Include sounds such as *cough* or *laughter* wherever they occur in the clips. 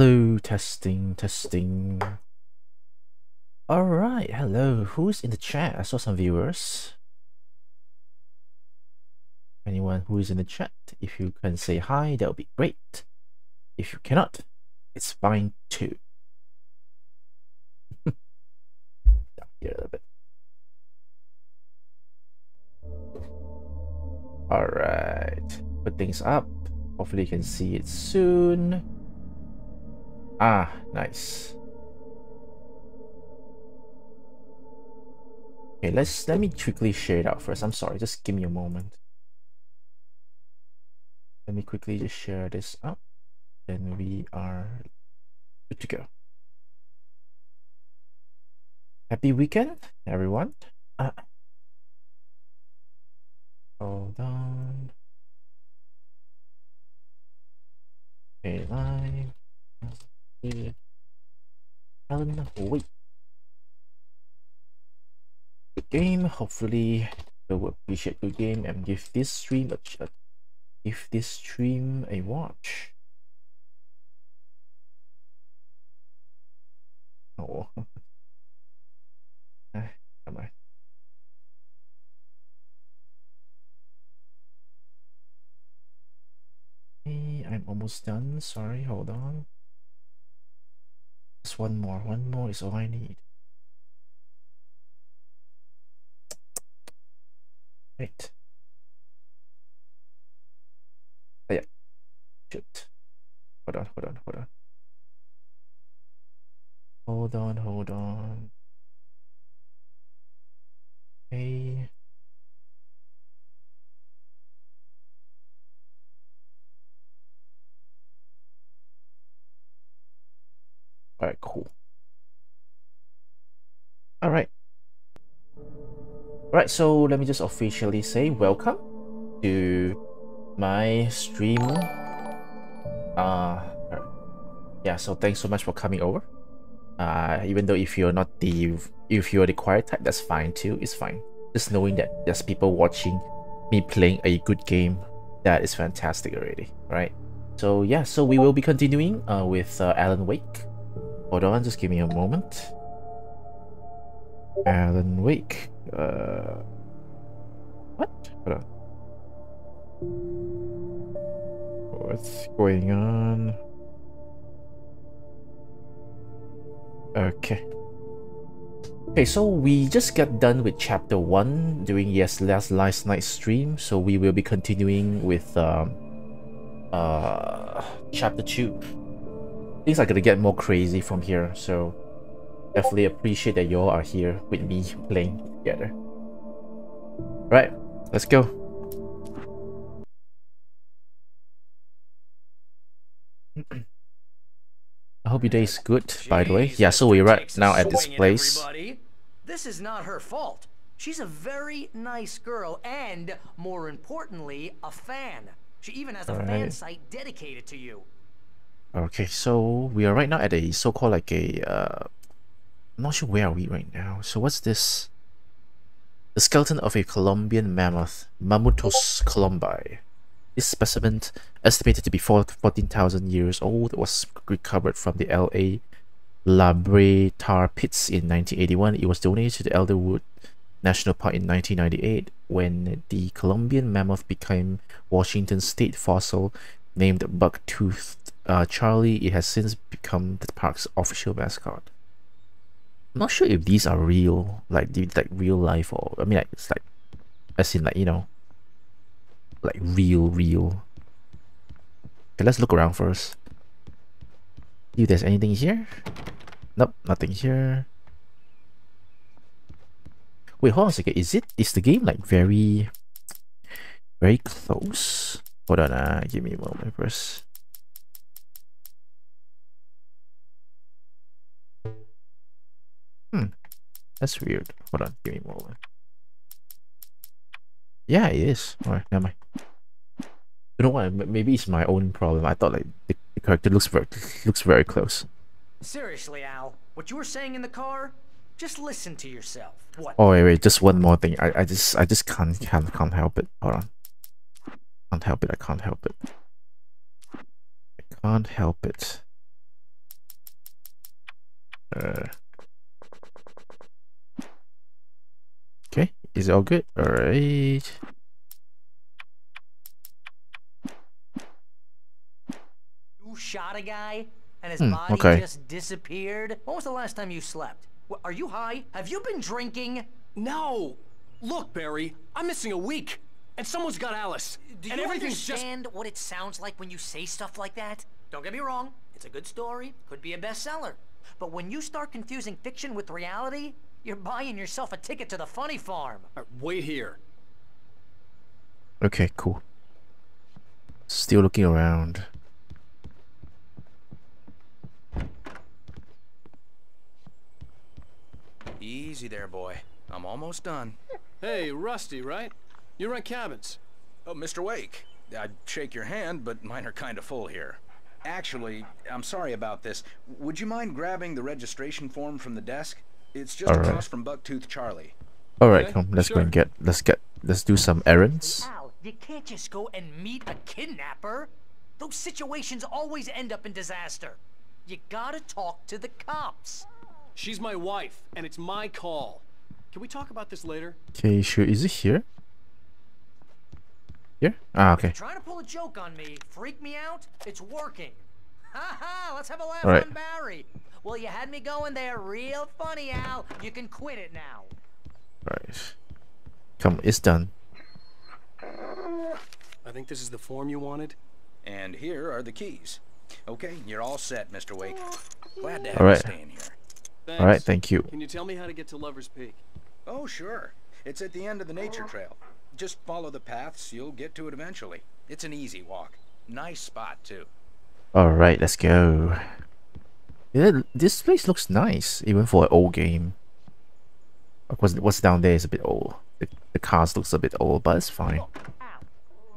Hello, testing, testing. Alright, hello. Who's in the chat? I saw some viewers. Anyone who is in the chat, if you can say hi, that would be great. If you cannot, it's fine too. *laughs* Down here a little bit. Alright, put things up. Hopefully you can see it soon. Ah, nice. Okay, let's let me quickly share it out first. I'm sorry, just give me a moment. Let me quickly just share this up. Then we are good to go. Happy weekend, everyone. Uh, hold on. Okay, live. Alan Wake. Good game. Hopefully, you will appreciate good game and give this stream a give this stream a watch. Oh, *laughs* eh, on. Hey, I'm almost done. Sorry, hold on. Just one more. One more is all I need. Right. Oh, yeah. Shoot. Hold on, hold on, hold on. Hold on, hold on. Hey. All right, cool. All right. All right, so let me just officially say welcome to my stream. Uh, yeah, so thanks so much for coming over. Uh, even though if you're not the if you're the quiet type, that's fine too. It's fine. Just knowing that there's people watching me playing a good game, that is fantastic already, right? So yeah, so we will be continuing uh, with uh, Alan Wake. Hold on, just give me a moment. Alan Wake. Uh, what? Hold on. What's going on? Okay. Okay, so we just got done with chapter 1 during yes last last night's stream, so we will be continuing with um, uh, chapter 2 things are gonna get more crazy from here, so definitely appreciate that y'all are here with me *laughs* playing together. Right, let's go. *clears throat* I hope your day is good, Jeez, by the way. Yeah, so we're right now at this place. Everybody. This is not her fault. She's a very nice girl and, more importantly, a fan. She even has a right. fan site dedicated to you. Okay, so we are right now at a so-called like a, uh, I'm not sure where are we right now. So what's this? The skeleton of a Columbian mammoth, Mammuthus columbi. This specimen, estimated to be 14,000 years old, was recovered from the L.A. La Brea tar pits in 1981. It was donated to the Elderwood National Park in 1998 when the Columbian mammoth became Washington state fossil named Bucktooth uh, Charlie, it has since become the park's official mascot. I'm not sure if these are real, like like real life, or I mean, like it's like, as in like you know, like real, real. Okay, let's look around first. See if there's anything here. Nope, nothing here. Wait, hold on a second. Is it is the game like very, very close? Hold on, uh, give me a moment first. Hmm. That's weird. Hold on, give me a moment. Yeah, it is. Alright, never mind. You know what? Maybe it's my own problem. I thought like the, the character looks very looks very close. Seriously, Al, what you were saying in the car, just listen to yourself. What? Oh wait, wait, just one more thing. I, I just I just can't can't can't help it. Hold on. Can't help it. I can't help it. I can't help it. Uh, is it all good? Alright. You shot a guy and his Hmm, body okay. just disappeared? When was the last time you slept? Are you high? Have you been drinking? No! Look, Barry, I'm missing a week, and someone's got Alice. Do and you everything's just. understand what it sounds like when you say stuff like that? Don't get me wrong, it's a good story, could be a bestseller. But when you start confusing fiction with reality, you're buying yourself a ticket to the funny farm. All right, wait here. Okay, cool. Still looking around. Easy there, boy. I'm almost done. Hey, Rusty, right? You rent cabins. Oh, Mr. Wake. I'd shake your hand, but mine are kind of full here. Actually, I'm sorry about this. Would you mind grabbing the registration form from the desk? It's just Alright. across from Bucktooth Charlie. Alright, Okay, come, let's go and get let's get let's do some errands. Al, you can't just go and meet a kidnapper. Those situations always end up in disaster. You gotta talk to the cops. She's my wife, and it's my call. Can we talk about this later? Okay, sure. Is it here? Here? Ah, okay. Trying to pull a joke on me, freak me out, it's working. Ha ha, let's have a laugh All right. on Barry. Well, you had me going there real funny, Al. You can quit it now. Right. Come, it's done. I think this is the form you wanted. And here are the keys. Okay, you're all set, Mr. Wake. Glad to have Alright. you staying here. Thanks. Alright, thank you. Can you tell me how to get to Lover's Peak? Oh, sure. It's at the end of the nature trail. Just follow the paths, you'll get to it eventually. It's an easy walk. Nice spot, too. Alright, let's go. Yeah, this place looks nice, even for an old game. Of course, what's down there is a bit old. The, the cars looks a bit old, but it's fine.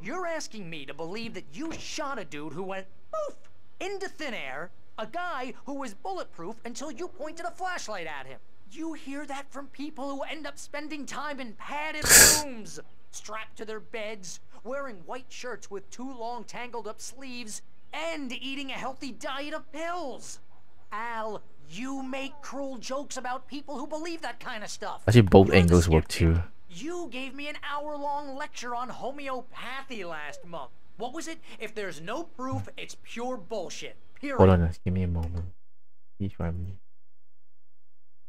You're asking me to believe that you shot a dude who went poof into thin air, a guy who was bulletproof until you pointed a flashlight at him. You hear that from people who end up spending time in padded *laughs* rooms, strapped to their beds, wearing white shirts with too long tangled up sleeves, and eating a healthy diet of pills. Al, you make cruel jokes about people who believe that kind of stuff. Actually, both You're angles work too. You gave me an hour long lecture on homeopathy last month. What was it? If there's no proof, it's pure bullshit. Period. Hold on, give me a moment. See if I'm.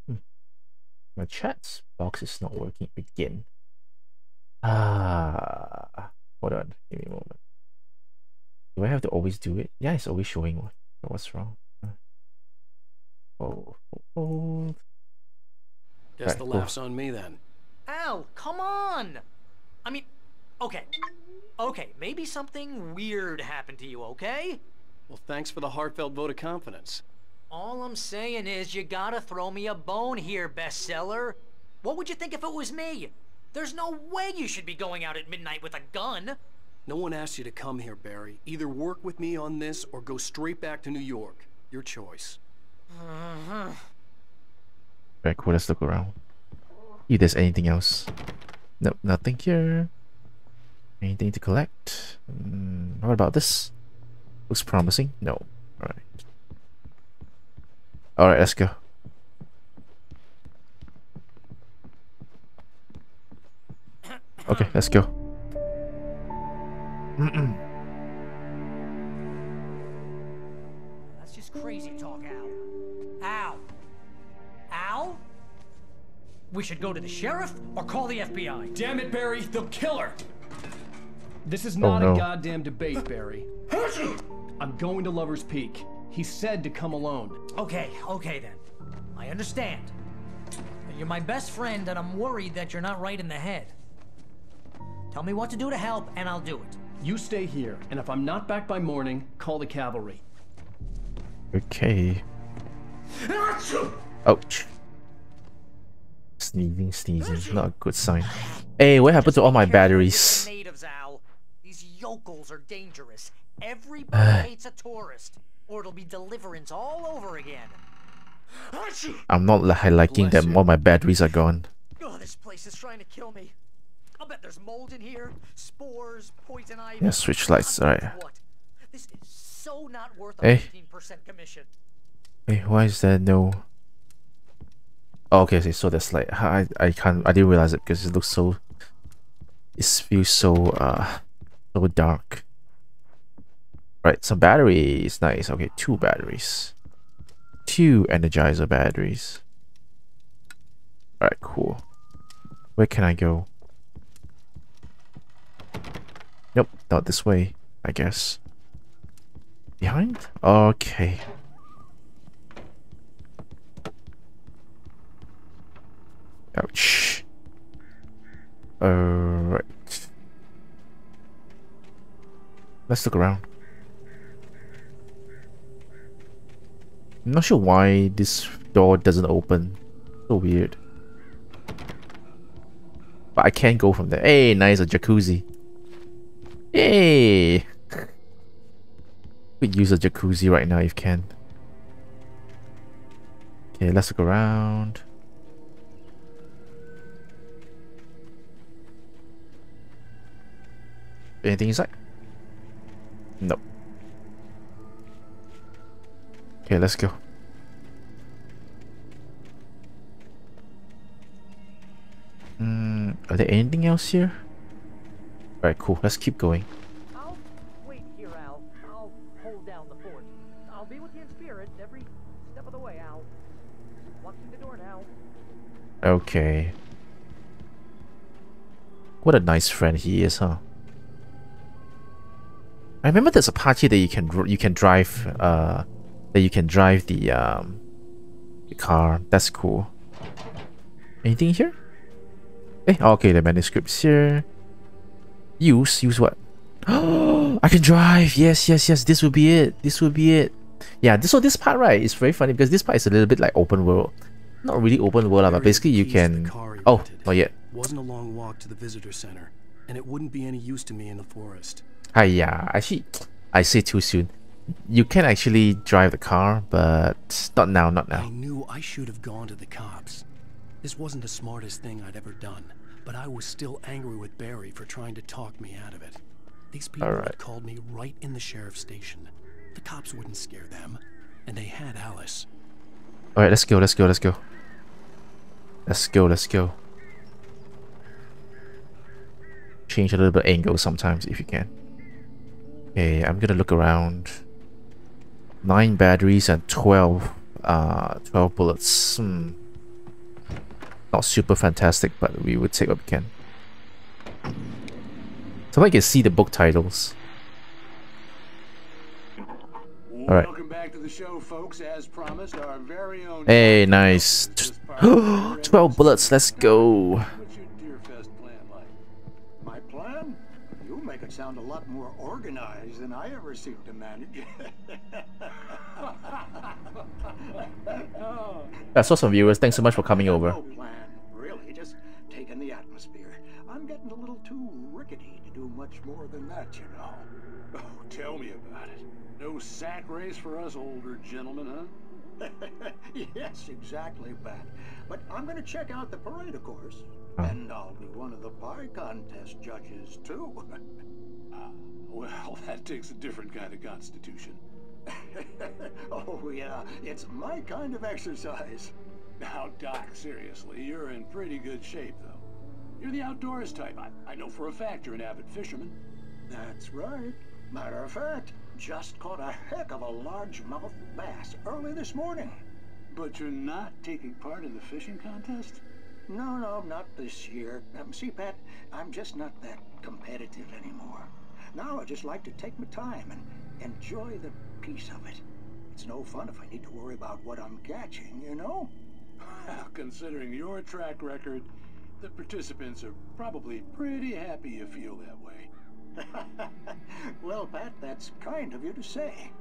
Hmm. My chat box is not working again. Ah, hold on, give me a moment. Do I have to always do it? Yeah, it's always showing. What? What's wrong? Oh. Guess Alright, the cool. laugh's on me then. Al, come on. I mean, okay. Okay, maybe something weird happened to you, okay? Well, thanks for the heartfelt vote of confidence. All I'm saying is you gotta throw me a bone here, bestseller. What would you think if it was me? There's no way you should be going out at midnight with a gun. No one asked you to come here, Barry. Either work with me on this or go straight back to New York. Your choice. Very cool. Let's look around. If there's anything else. Nope, nothing here. Anything to collect? Mm, what about this? Looks promising. No. Alright. Alright, let's go. Okay, let's go. That's just crazy We should go to the sheriff or call the FBI. Damn it, Barry, they'll kill her! This is Oh, not no. a goddamn debate, Barry. I'm going to Lover's Peak. He said to come alone. Okay, okay then. I understand. You're my best friend, and I'm worried that you're not right in the head. Tell me what to do to help, and I'll do it. You stay here, and if I'm not back by morning, call the cavalry. Okay. Ouch. Sneezing, sneezing. Not a good sign. Hey, what happened to all my Be careful with batteries? Natives, Al. These yokels are dangerous. Everybody uh. hates a tourist, or it'll be deliverance all over again. I'm not li- liking Bless them. you. All my batteries are gone. Oh, this place is trying to kill me. I'll bet there's mold in here, spores, poison ivy. Yeah, switch lights, God alright. What? This is so not worth a Hey. 15% commission. Hey, why is there no... Oh, okay, okay, so that's like I I can't I didn't realize it because it looks so it feels so uh so dark. Right, some batteries, nice. Okay, two batteries. Two energizer batteries. Alright, cool. Where can I go? Nope, not this way, I guess. Behind? Okay. Ouch. Alright. Let's look around. I'm not sure why this door doesn't open. So weird. But I can't go from there. Hey, nice, a jacuzzi. Hey! Could use a jacuzzi right now if you can. Okay, let's look around. Anything inside? Nope. Okay, let's go. Mm, are there anything else here? Alright, cool. Let's keep going. I'll wait here, Al. I'll hold down the fort. I'll be with you in spirit every step of the way, Al. Watching the door now. Okay. What a nice friend he is, huh? I remember there's a here that you can you can drive uh that you can drive the um the car. That's cool. Anything here? Eh, okay, the manuscript's here. Use use what? *gasps* I can drive. Yes, yes, yes. This will be it. This will be it. Yeah. This so this part right is very funny because this part is a little bit like open world. Not really open world, but basically you keys to the can. Oh, not yet. Wasn't a long walk to the visitor center, and it wouldn't be any use to me in the forest. Hiya. Actually, I say too soon. You can actually drive the car, but not now. Not now. I knew I should have gone to the cops. This wasn't the smartest thing I'd ever done, but I was still angry with Barry for trying to talk me out of it. These people Alright. had called me right in the sheriff's station. The cops wouldn't scare them, and they had Alice. All right, let's go. Let's go. Let's go. Let's go. Let's go. Change a little bit angle sometimes if you can. Okay, I'm gonna look around. Nine batteries and twelve, uh, twelve bullets. Hmm. Not super fantastic, but we would take what we can. So I can see the book titles. Alright. Welcome back to the show, folks. As promised, our very own. Hey, nice. This part of the series. *gasps* Twelve bullets. Let's go. Sound a lot more organized than I ever seem to manage. *laughs* That's awesome, viewers. Thanks so much for coming over. No plan, really. Just taking the atmosphere. I'm getting a little too rickety to do much more than that, you know. Oh, tell me about it. No sack race for us older gentlemen, huh? *laughs* yes, exactly, Pat. But I'm going to check out the parade, of course. And I'll be one of the pie contest judges, too. Ah, *laughs* well, *laughs* that takes a different kind of constitution. *laughs* oh, yeah, it's my kind of exercise. Now, Doc, seriously, you're in pretty good shape, though. You're the outdoors type. I, I know for a fact you're an avid fisherman. That's right. Matter of fact, just caught a heck of a largemouth bass early this morning. But you're not taking part in the fishing contest? No, no, not this year. Um, see, Pat, I'm just not that competitive anymore. Now I just like to take my time and enjoy the peace of it. It's no fun if I need to worry about what I'm catching, you know? Well, Considering your track record, the participants are probably pretty happy you feel that way. *laughs* well, Pat, that's kind of you to say.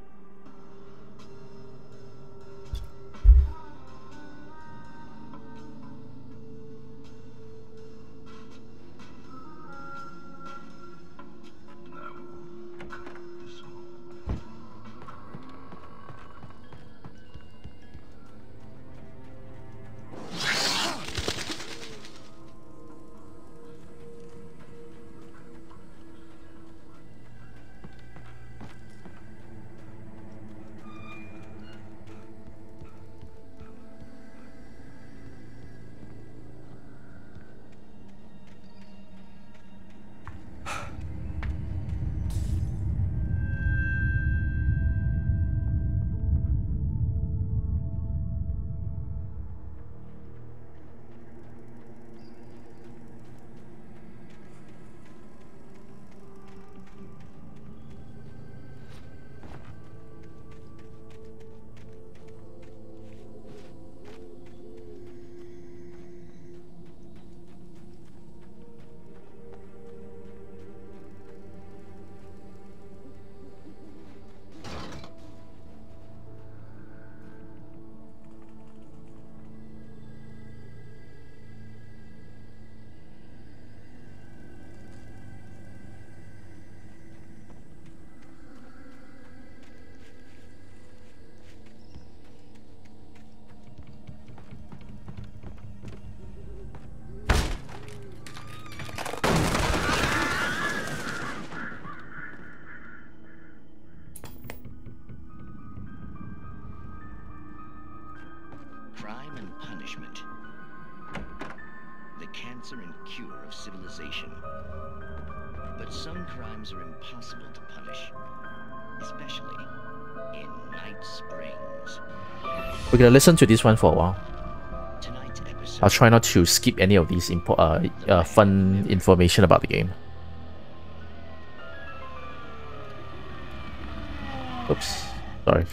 Crimes are impossible to punish, especially in Night Springs. We're gonna listen to this one for a while. I'll try not to skip any of these impo- uh, uh, fun information about the game. Oops, sorry.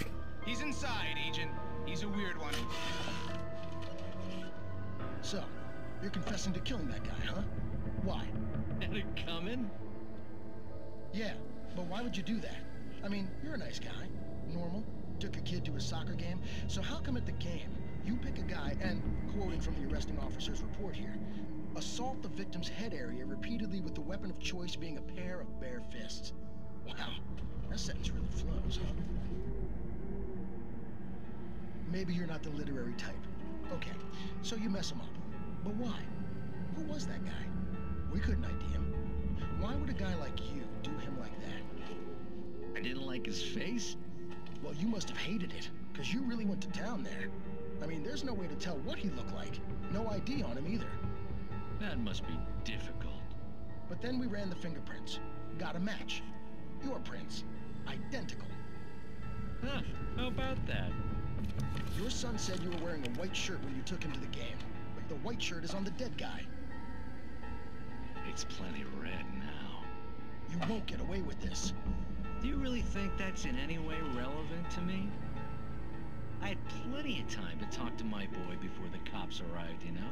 You do that? I mean, you're a nice guy. Normal. Took a kid to a soccer game. So how come at the game, you pick a guy and, quoting from the arresting officer's report here, assault the victim's head area repeatedly with the weapon of choice being a pair of bare fists? Wow, that sentence really flows. huh? Maybe you're not the literary type. Okay, so you mess him up. But why? Who was that guy? We couldn't ID him. Why would a guy like you do him like that? I didn't like his face. Well, you must have hated it, because you really went to town there. I mean, there's no way to tell what he looked like. No ID on him either. That must be difficult. But then we ran the fingerprints. Got a match. Your prints. Identical. Huh, how about that? Your son said you were wearing a white shirt when you took him to the game. But the white shirt is on the dead guy. It's plenty red now. You won't get away with this. Do you really think that's in any way relevant to me? I had plenty of time to talk to my boy before the cops arrived, you know?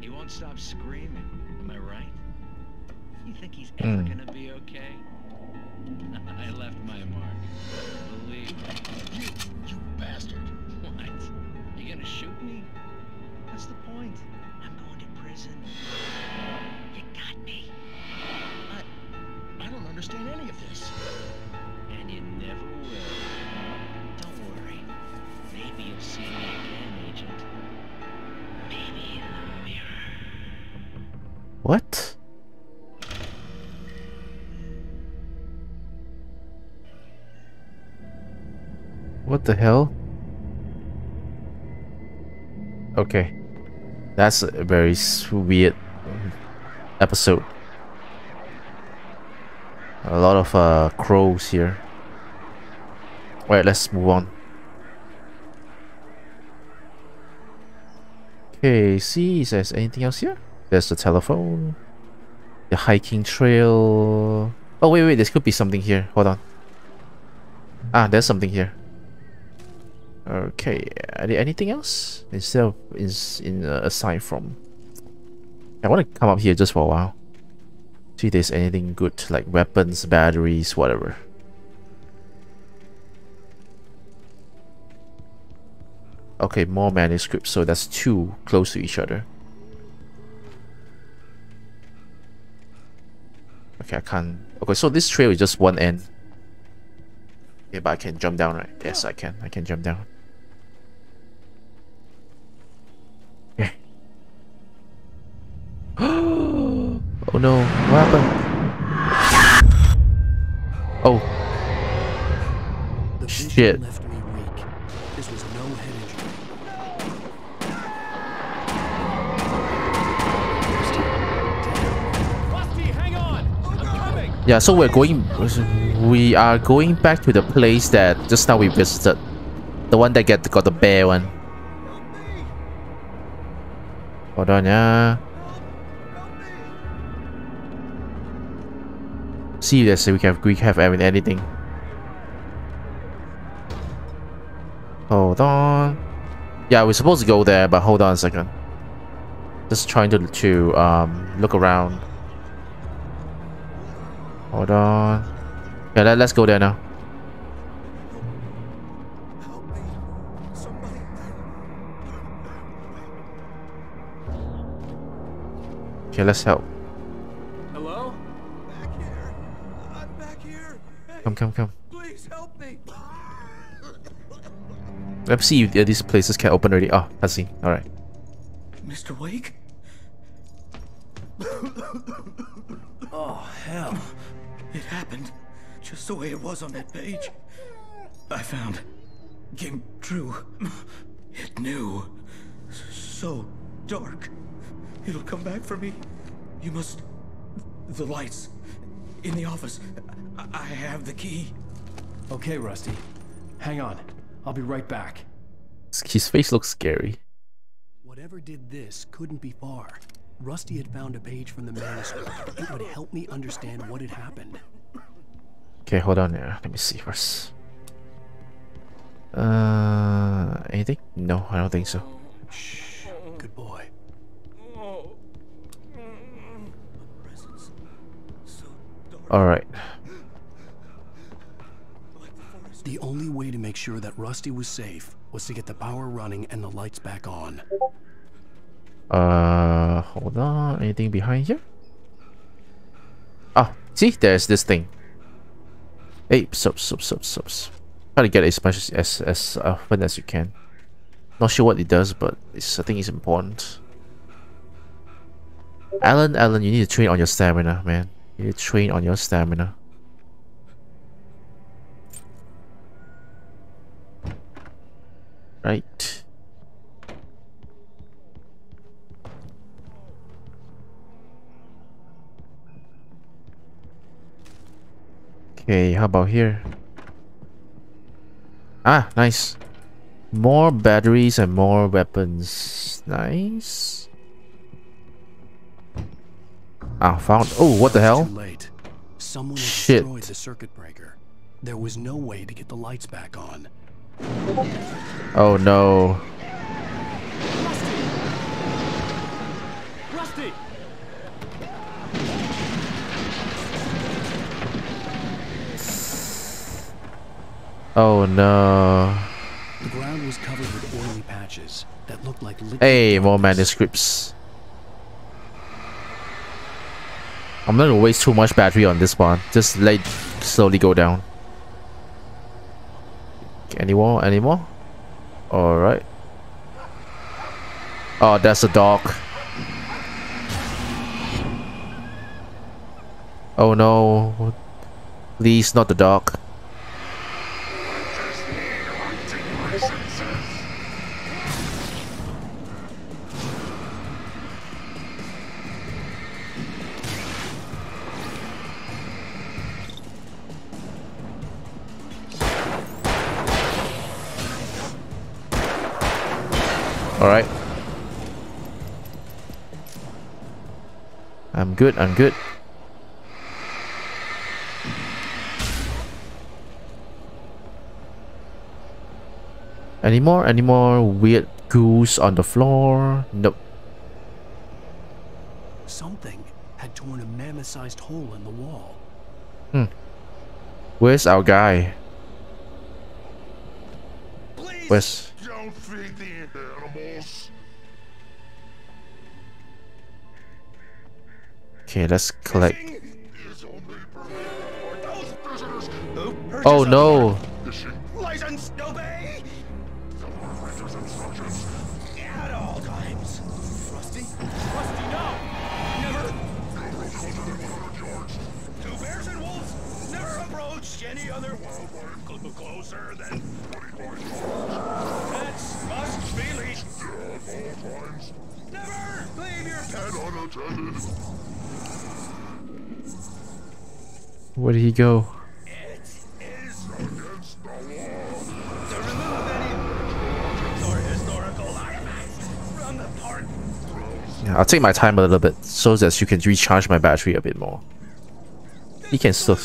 He won't stop screaming, am I right? You think he's ever Mm. gonna be okay? *laughs* I left my mark. Believe me. You, you bastard. What? You gonna shoot me? What's the point? I'm going to prison. You got me. I, I don't understand any of this. And you never will. Don't worry. Maybe you'll see me again, Agent. Maybe in the mirror. What? What the hell? Okay. That's a very weird episode. A lot of uh, crows here. Alright, let's move on. Okay, see, is there anything else here? There's the telephone. The hiking trail. Oh, wait, wait, there could be something here. Hold on. Ah, there's something here. Okay, are there anything else? Instead of, is in uh, aside from... I want to come up here just for a while. See if there's anything good, like weapons, batteries, whatever. Okay, more manuscripts, so that's two close to each other. Okay, I can't. Okay, so this trail is just one end. Okay, but I can jump down, right? Yes, I can. I can jump down. *gasps* *gasps* Okay. Oh no, what happened? Oh, The Shit. left me weak. This was no head injury. yeah, so we're going. We are going back to the place that just now we visited. The one that get got the bear one. Hold on, yeah. See there's we can we have any- anything. Hold on. Yeah, we're supposed to go there, but hold on a second. Just trying to to um look around. Hold on. Yeah, let, let's go there now. Okay, let's help. Come, come, come. please help me. Let's see if uh, these places can open already. Oh, I see. All right. Mr. Wake? oh, hell. It happened just the way it was on that page. I found. Came true. It knew. So dark. It'll come back for me. You must... The lights. In the office. I, I have the key. Okay, Rusty. Hang on. I'll be right back. His face looks scary. Whatever did this couldn't be far. Rusty had found a page from the manuscript. It would help me understand what had happened. Okay, hold on there. Let me see first. Uh, anything? No, I don't think so. Shh. Good boy. Alright. The only way to make sure that Rusty was safe was to get the power running and the lights back on. Uh, hold on. Anything behind here? Ah, see, there's this thing. Hey, subs, subs, subs, subs. Try to get as much as as, as often as you can. Not sure what it does, but it's, I think it's important. Alan, Alan, you need to train on your stamina, man. You need to train on your stamina. Right. Okay, how about here? Ah, nice. More batteries and more weapons. Nice. Ah, found. Oh, what the hell? Late. Someone Shit. destroyed the circuit breaker. There was no way to get the lights back on. Oh no. Rusty! Oh no. The ground was covered with oily patches that looked like Hey, more manuscripts. I'm not gonna waste too much battery on this one. Just let it slowly go down. Okay, any more? Any more? Alright. Oh, that's a dog. Oh no. Please, not the dog. Alright. I'm good, I'm good. Any more? Any more weird goose on the floor? Nope. Something had torn a mammoth-sized hole in the wall. Hmm. Where's our guy? Please Where's... don't feed the be leashed. Oh, At all times. Never. Leave your pet unattended. Where did he go? Yeah, I'll take my time a little bit so that you can recharge my battery a bit more. He can still...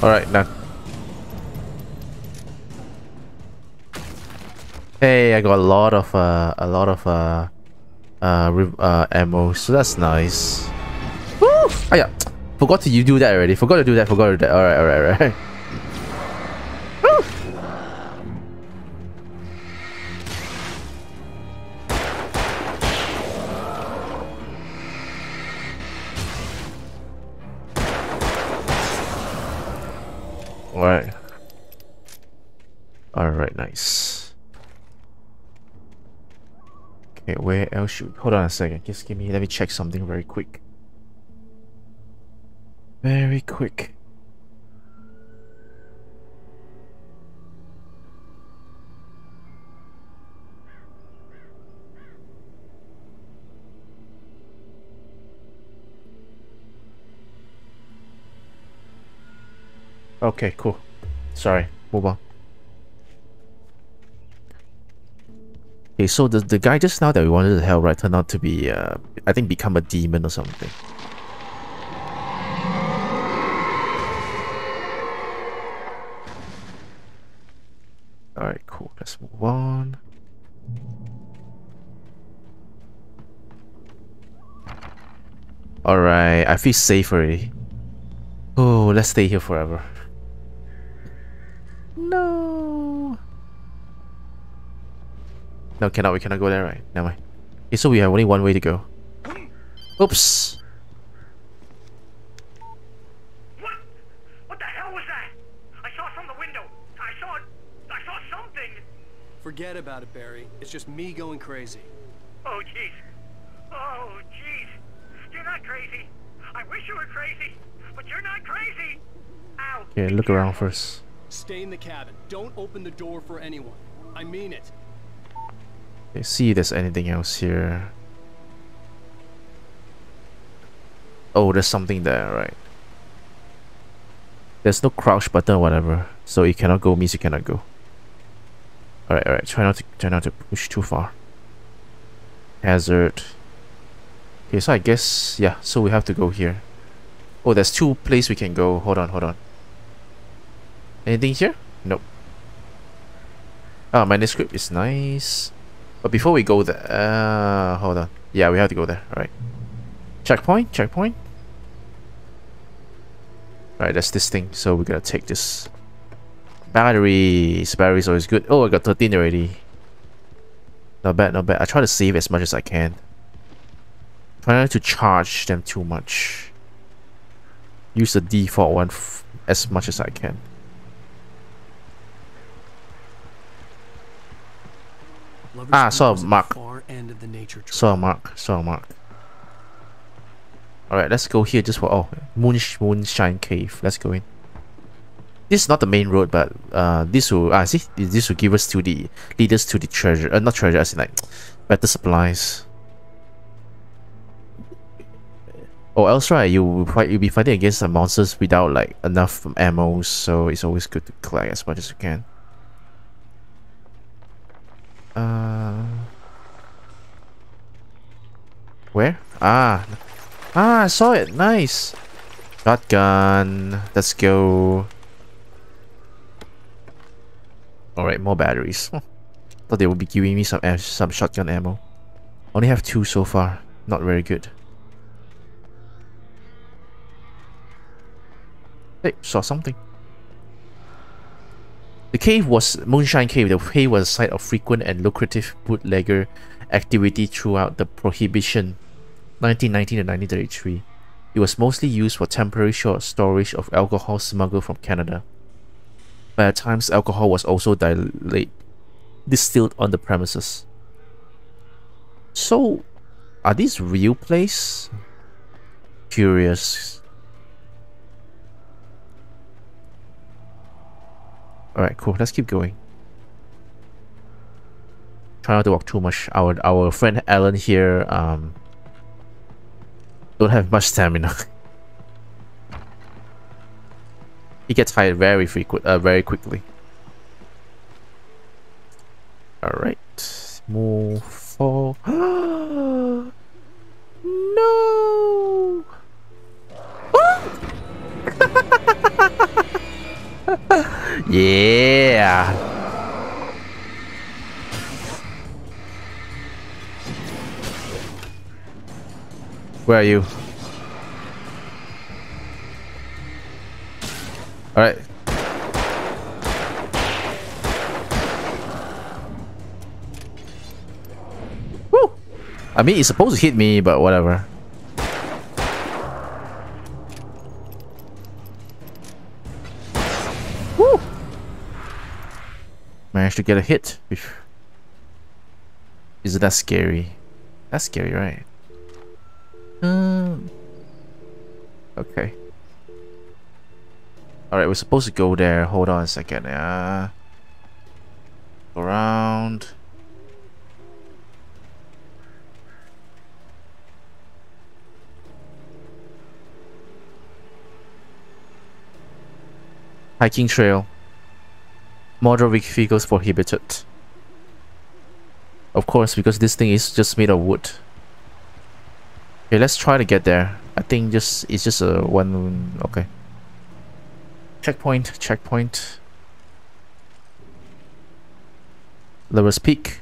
Alright, now. Hey, I got a lot of uh, a lot of uh, uh, uh, ammo, so that's nice. Woo! Ah, yeah. Forgot to you do that already. Forgot to do that. Forgot to do that. Alright, alright, alright. Woo! *laughs* Alright, nice. Okay, where else should we... hold on a second. Just give me let me check something very quick. Very quick. Okay, cool. Sorry, move on. Okay, so the, the guy just now that we wanted to help, right, turned out to be, uh, I think become a demon or something. Alright, cool. Let's move on. Alright, I feel safe already. Oh, let's stay here forever. No. No, cannot. We cannot go there, right? Never mind. Okay, so we have only one way to go. Oops. What? What the hell was that? I saw from the window. I saw I saw something. Forget about it, Barry. It's just me going crazy. Oh, jeez. Oh, jeez. You're not crazy. I wish you were crazy, but you're not crazy. Ow. Okay, look around first. Stay in the cabin. Don't open the door for anyone. I mean it. Okay, see if there's anything else here. Oh, there's something there, right? There's no crouch button or whatever, so you cannot go means you cannot go. Alright, alright, try not to try not to push too far. Hazard. Okay, so I guess yeah, so we have to go here. Oh, there's two places we can go. Hold on, hold on. Anything here? Nope. Ah, manuscript is nice. But before we go there, uh, hold on. Yeah, we have to go there. Alright. Checkpoint, checkpoint. Alright, that's this thing. So we gotta take this. Batteries. Batteries always good. Oh, I got 13 already. Not bad, not bad. I try to save as much as I can. Try not to charge them too much. Use the default one as much as I can. Lover's Ah, saw a was at the mark. Far end of the nature trail. Saw mark. Saw mark. Alright, let's go here just for oh moon moonshine cave. Let's go in. This is not the main road, but uh this will ah see this will give us to the lead us to the treasure. Uh, not treasure, as in like *tsk* better supplies. Or else, right, you will fight. You'll be fighting against the monsters without like enough ammo. So it's always good to collect as much as you can. Uh, where? Ah, ah, I saw it. Nice. Shotgun. Let's go. All right, more batteries. *laughs* Thought they would be giving me some some shotgun ammo. Only have two so far. Not very good. Hey, saw something. The cave was Moonshine Cave. The cave was a site of frequent and lucrative bootlegger activity throughout the Prohibition 1919 to 1933. It was mostly used for temporary short storage of alcohol smuggled from Canada. But at times, alcohol was also distilled on the premises. So, are these real place? Curious. Alright, cool. Let's keep going. Try not to walk too much. Our our friend Alan here um don't have much stamina. *laughs* he gets tired very frequent uh, very quickly. Alright. Move for *gasps* No *laughs* *laughs* *laughs* yeah. Where are you? Alright. Woo! I mean, it's supposed to hit me, but whatever. Managed to get a hit. Isn't that scary? That's scary, right? Um. Okay. Alright, we're supposed to go there. Hold on a second. Uh, around. Hiking trail. Motor vehicles prohibited. Of course, because this thing is just made of wood. Okay, let's try to get there. I think just it's just a one. Okay. Checkpoint. Checkpoint. Lowest peak.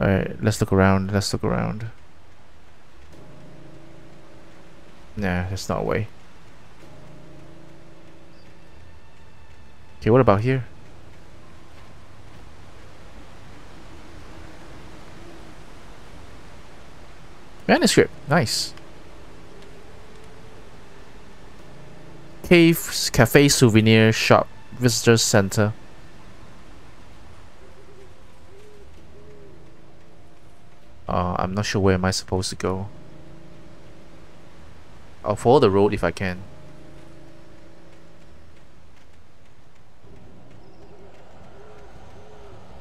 Alright, let's look around. Let's look around. Nah, that's not a way. Okay, what about here? Manuscript, nice. Caves, Cafe Souvenir Shop, Visitor Center. Uh, I'm not sure where am I supposed to go. I'll follow the road if I can.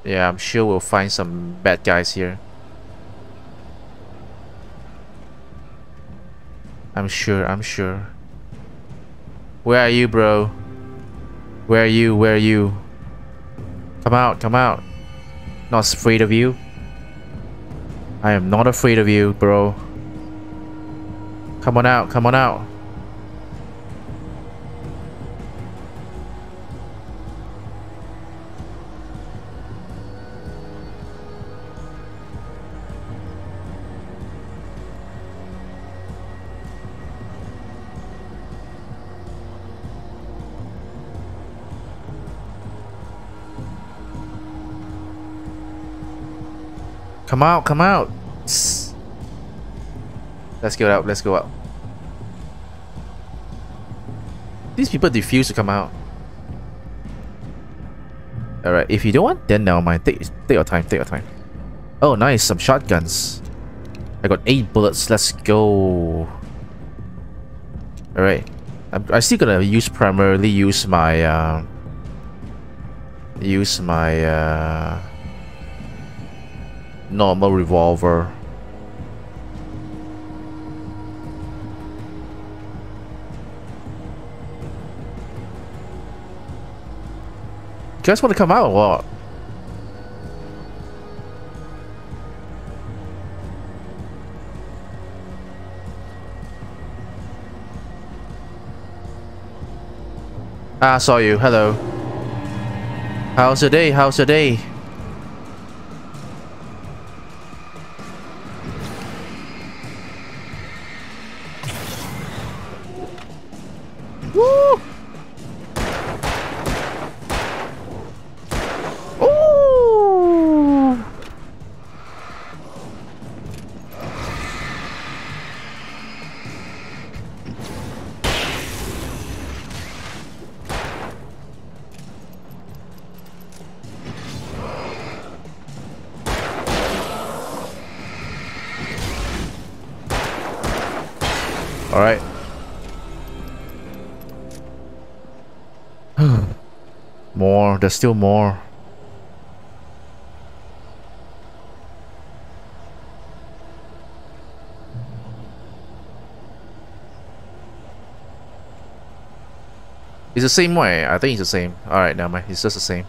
Yeah, I'm sure we'll find some bad guys here. I'm sure, I'm sure. Where are you, bro? Where are you? Where are you? Come out, come out. Not afraid of you. I am not afraid of you, bro. Come on out, come on out. Come out, come out. Let's go out, let's go out. These people refuse to come out. Alright, if you don't want, then never mind. Take, take your time, take your time. Oh, nice, some shotguns. I got 8 bullets, let's go. Alright. I'm, I'm still gonna use primarily use my uh, use my uh, normal revolver. You guys want to come out or what? Ah, saw you. Hello. How's your day? How's your day? There's still more. It's the same way. I think it's the same. Alright, never mind. It's just the same.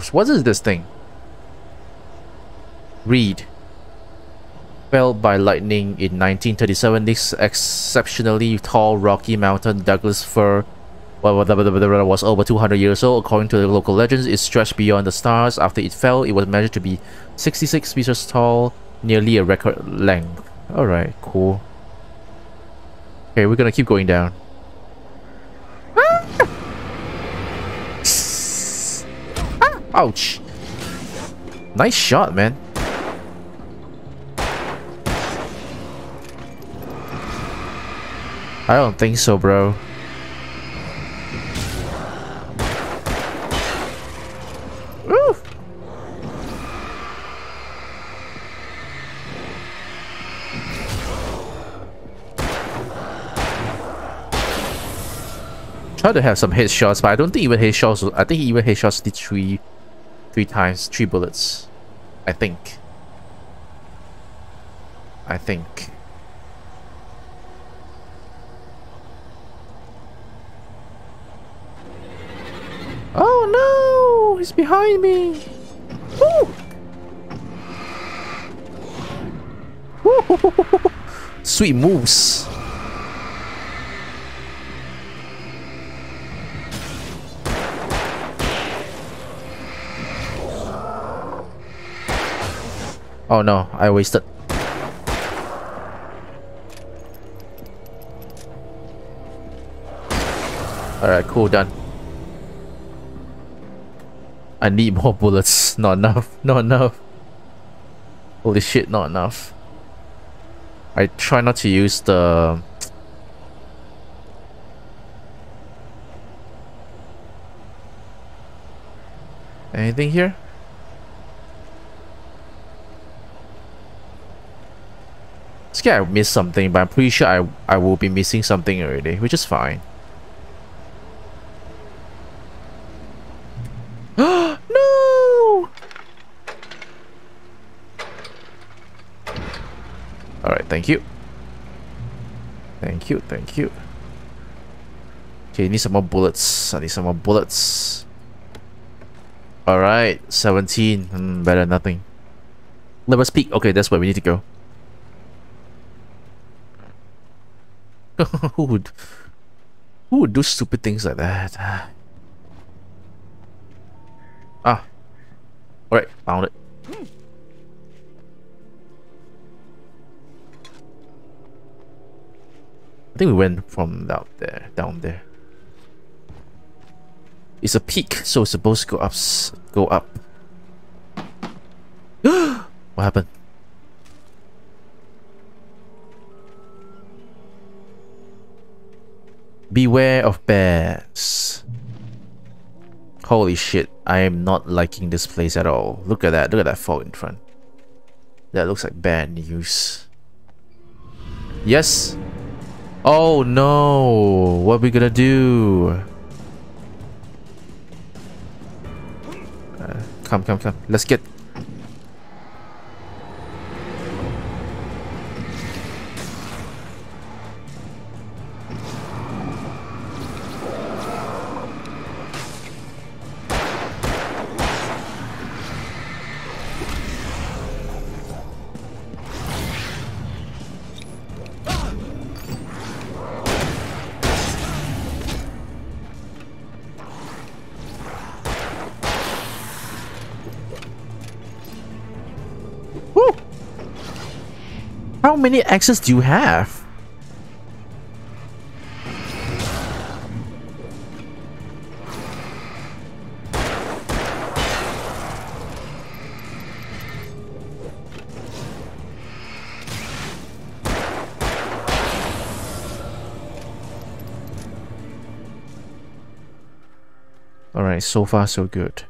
So what is this thing? Read. Felled by lightning in 1937, this exceptionally tall rocky mountain Douglas fir was over 200 years old. According to the local legends, it stretched beyond the stars. After it fell, it was measured to be 66 meters tall, nearly a record length. Alright, cool. Okay, we're gonna keep going down. Ouch. Nice shot, man. I don't think so, bro. Woo! Try to have some headshots, but I don't think even headshots. I think even headshots did three three times, three bullets. I think. I think. Oh no! He's behind me! Woo! Woo! *laughs* Sweet moves. Oh no, I wasted. Alright, cool, done. I need more *laughs* bullets. Not enough. Not enough. Holy shit, not enough. I try not to use the... Anything here? Scared I missed something, but I'm pretty sure I, I will be missing something already, which is fine. *gasps* no! Alright, thank you. Thank you, thank you. Okay, need some more bullets. I need some more bullets. Alright, 17. Mm, better than nothing. Level Peak. Okay, that's where we need to go. *laughs* who would who would do stupid things like that? Ah. Alright, found it. I think we went from out there, down there. It's a peak, so it's supposed to go up. Go up. *gasps* what happened? Beware of bears. Holy shit, I am not liking this place at all. Look at that, look at that fog in front. That looks like bad news. Yes. Oh no, what are we gonna do? Uh, come, come, come. Let's get many axes do you have? Alright, so far so good.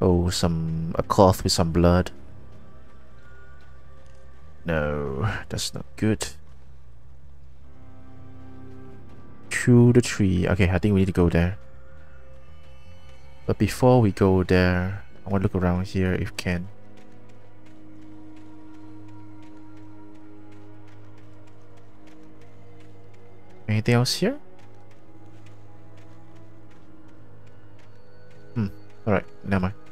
Oh, some a cloth with some blood. No, that's not good. To the tree. Okay, I think we need to go there. But before we go there, I want to look around here if can. Anything else here? Hmm, alright, never mind.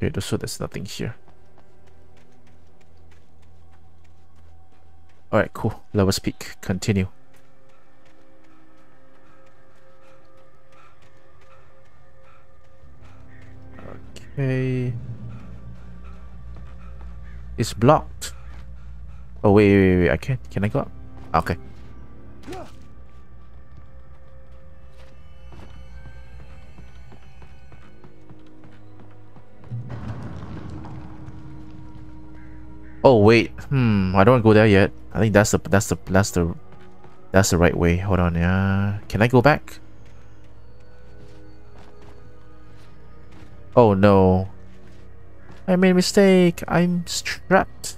Okay, so there's nothing here. Alright, cool. Lowest peak. Continue. Okay. It's blocked. Oh wait, wait, wait, wait. I can't. Can I go up? Ah, okay. Oh wait, hmm, I don't want to go there yet. I think that's the that's the that's the that's the right way. Hold on, yeah. Can I go back? Oh no. I made a mistake. I'm strapped.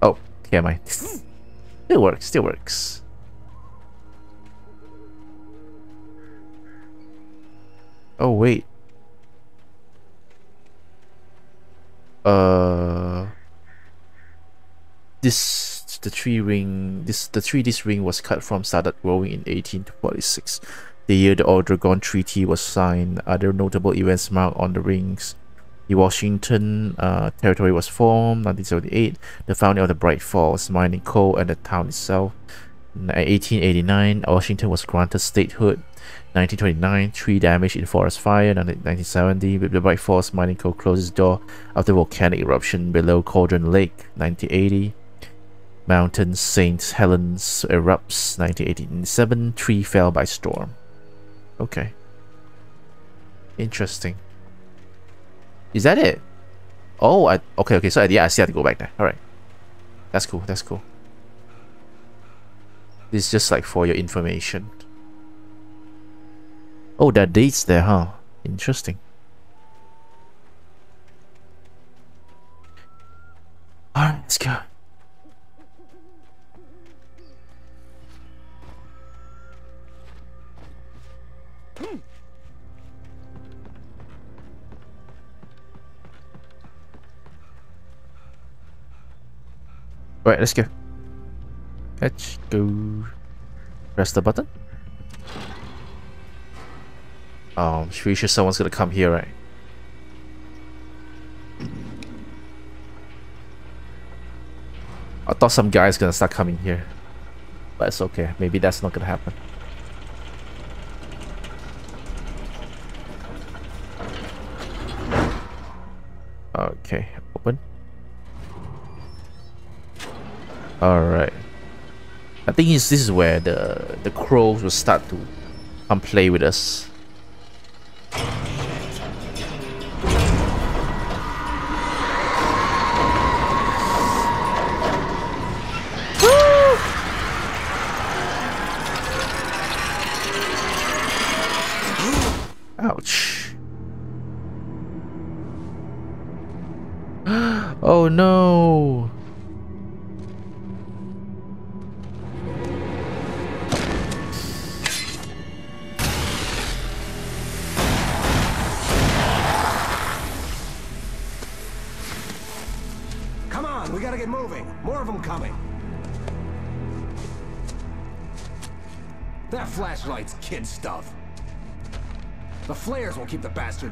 Oh, am I? *laughs* Still works, still works. Oh wait. Uh this the tree ring this the tree this ring was cut from started growing in 1846 the year the Oregon Treaty was signed. Other notable events marked on the rings. The Washington uh, Territory was formed, 1978. The founding of the Bright Falls mining coal and the town itself. In 1889, Washington was granted statehood. 1929, tree damage in forest fire. 1970, the Bright Falls mining coal closes door after volcanic eruption below Cauldron Lake. 1980, Mountain St. Helens erupts. 1987, tree fell by storm. Okay. Interesting. Is that it? Oh, I, okay, okay. So yeah, I still have to go back there. All right. That's cool. That's cool. This is just like for your information. Oh, that dates there, huh? Interesting. Alright, let's go. Right, let's go. Let's go. Press the button. Um, pretty sure someone's gonna come here, right? I thought some guy's gonna start coming here. But it's okay. Maybe that's not gonna happen. Okay, open. Alright. I think this is where the, the crows will start to come play with us.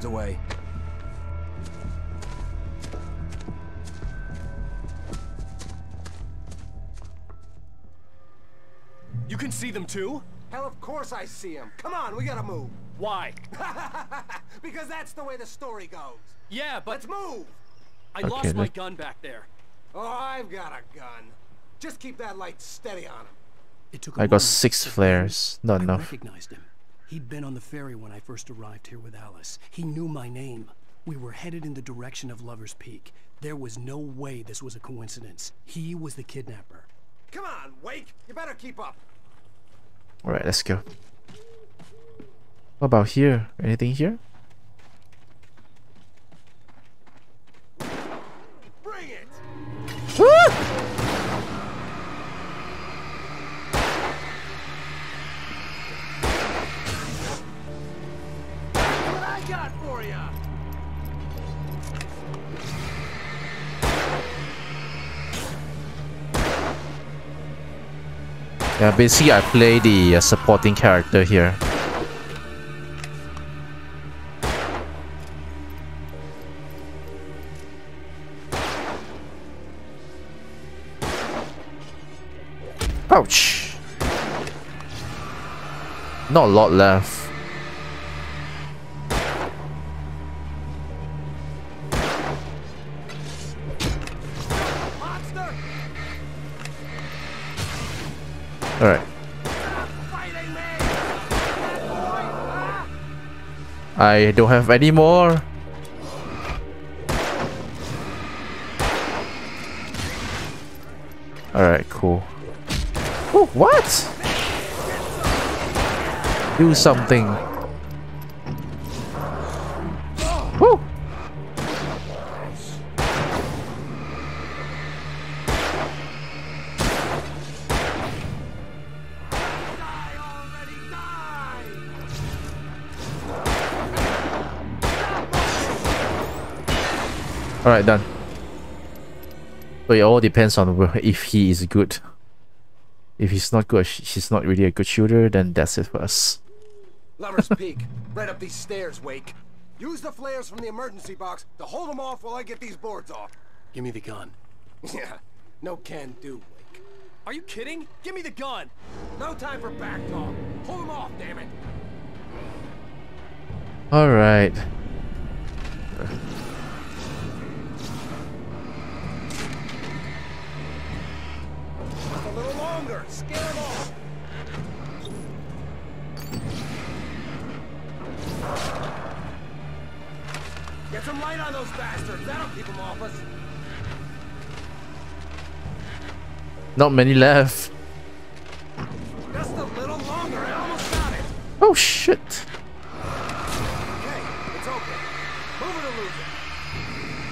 The away. You can see them too? Hell, of course I see them. Come on, we gotta move. Why? *laughs* because that's the way the story goes. Yeah, but Let's move. I Okay, lost my gun back there. Oh, I've got a gun. Just keep that light steady on him. It took a I got six flares. Not I enough. recognized him. He'd been on the ferry when I first arrived here with Alice. He knew my name. We were headed in the direction of Lover's Peak. There was no way this was a coincidence. He was the kidnapper. Come on, Wake. You better keep up. Alright, let's go. What about here? Anything here? Bring it. You? Yeah, basically I play the uh, supporting character here. Ouch! Not a lot left. Alright. I don't have any more. Alright, cool. Oh, what? Do something. Alright, done. So it all depends on if he is good. If he's not good, he's not really a good shooter, then that's it for us. Lover's Peak, right up these stairs, Wake. Use the flares from the emergency box to hold them off while I get these boards off. Give me the gun. Yeah, no can do, Wake. Are you kidding? Give me the gun! No time for back talk. Hold them off, damn it. Alright. Longer. Scare them off. Get some light on those bastards. That'll keep them off us. Not many left. Just a little longer. I almost got it. Oh shit. Okay, it's open. Move it or lose it.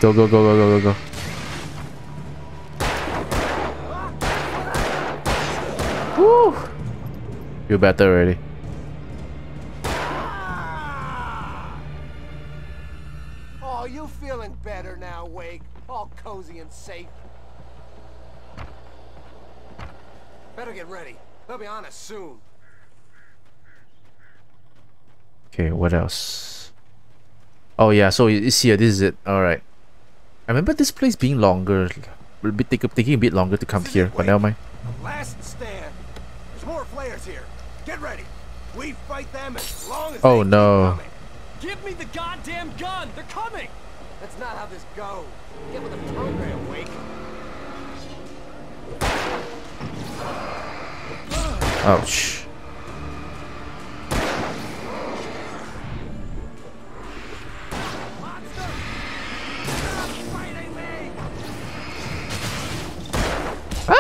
Go, go, go, go, go, go, go. Woo! Feel better already. Oh, you feeling better now, Wake? All cozy and safe. Better get ready. They'll be on us soon. Okay, what else? Oh yeah, so it's here. This is it. All right. I remember this place being longer, a bit take, taking a bit longer to come here, but never mind. Last stand. There's more flares here. Get ready. We fight them as long as Oh they no. coming. Give me the goddamn gun! They're coming! That's not how this goes. Get with the program, Wake. Ouch.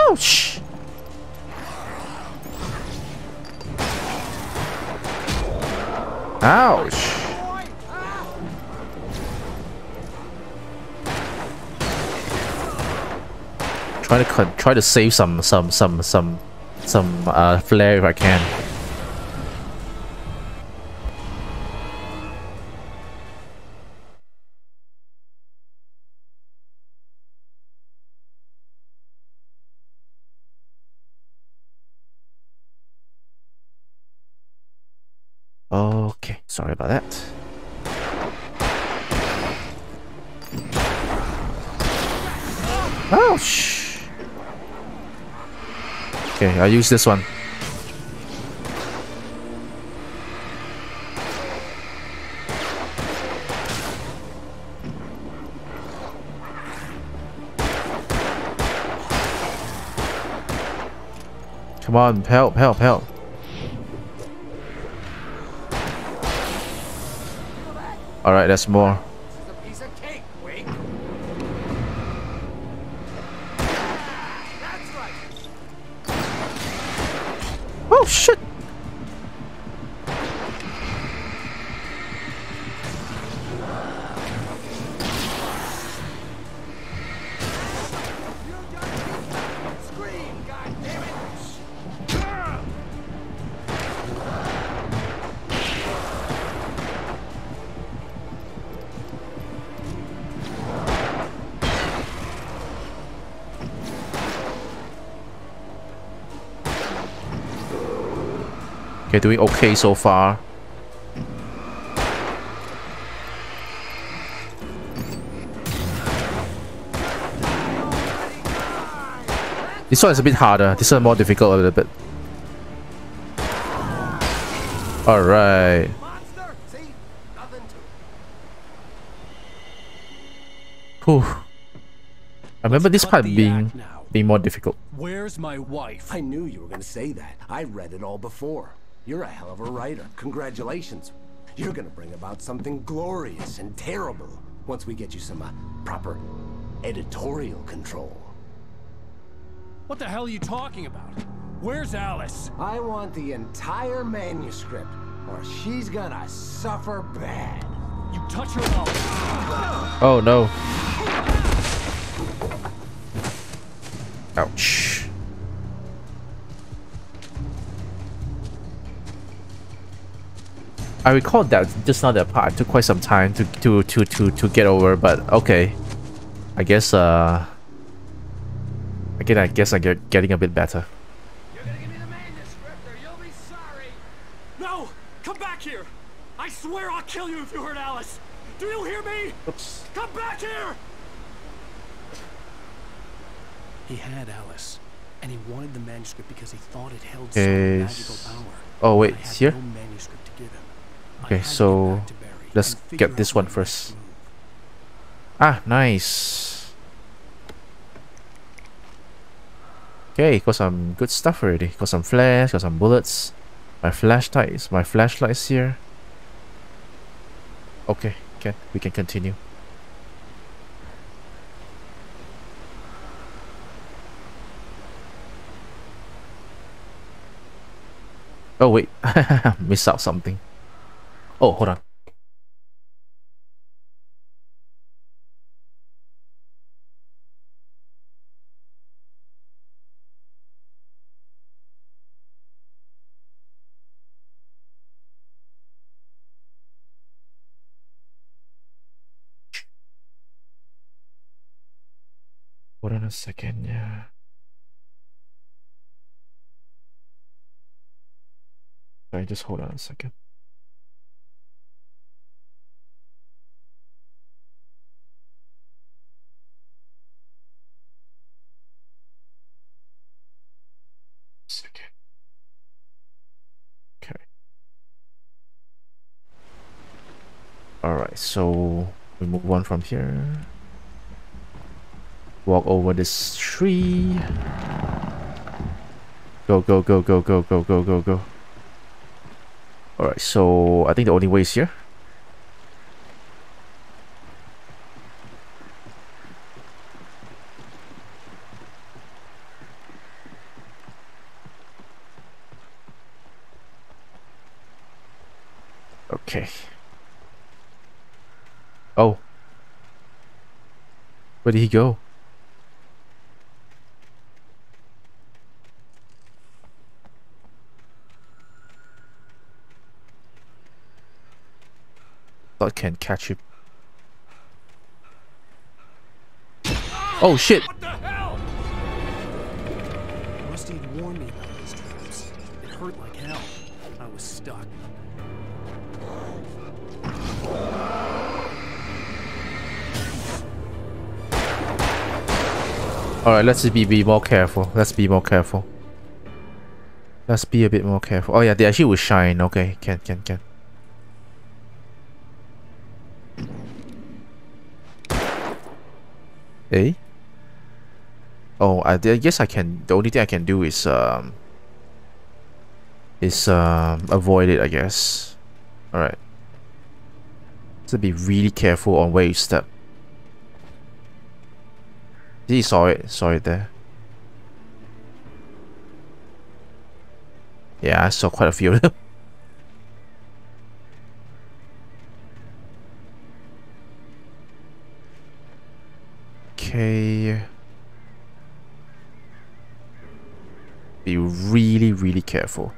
Ouch! Ouch! Try to try to save some some some some some uh flare if I can. Sorry about that. Oh, Ouch! Okay, I'll use this one. Come on, help, help, help. Alright, that's more. Okay, doing okay so far. This one is a bit harder. This one more difficult a little bit. Alright. Monster! See? Nothing to Whew. I remember this part being being more difficult. Where's my wife? I knew you were going to say that. I read it all before. You're a hell of a writer. Congratulations. You're gonna bring about something glorious and terrible once we get you some uh, proper editorial control. What the hell are you talking about? Where's Alice? I want the entire manuscript, or she's gonna suffer bad. You touch her mouth. Oh no. I recall that just now that part took quite some time to to to to to get over, but okay. I guess uh again I guess I get getting a bit better. You're gonna give me the manuscript, or you'll be sorry. No! Come back here! I swear I'll kill you if you hurt Alice! Do you hear me? Oops. Come back here! He had Alice, and he wanted the manuscript because he thought it held some magical power. Oh wait, I it's here? no manuscript to give him. I Okay, so let's get this one first. Ah, nice. Okay, got some good stuff already. Got some flares, got some bullets. My flashlights, my flashlights here. Okay, can we can continue. Oh wait, *laughs* miss out something. Oh, hold on. Hold on a second, yeah. Sorry, just hold on a second. Second. Okay. Alright, so we move on from here. Walk over this tree. Go, go, go, go, go, go, go, go, go. Alright, so I think the only way is here. Okay. Oh. Where did he go? Thought can't catch him. Oh shit! Alright, let's be, be more careful. Let's be more careful. Let's be a bit more careful. Oh yeah, they actually will shine. Okay, can, can, can. Eh? Oh, I, I guess I can. The only thing I can do is um is um avoid it. I guess. All right. So be really careful on where you step. He saw it. Saw it there. Yeah, I saw quite a few of them. *laughs* Okay. Be really, really careful.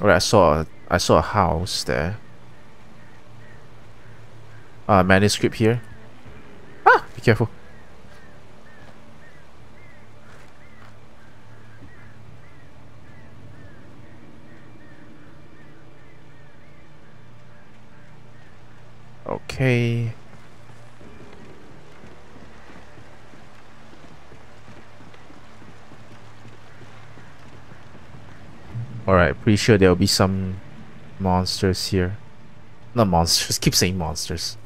Alright, I saw I saw a house there. Uh, manuscript here. Ah, be careful. Okay. Alright, pretty sure there'll be some monsters here. Not monsters, *laughs* keep saying monsters.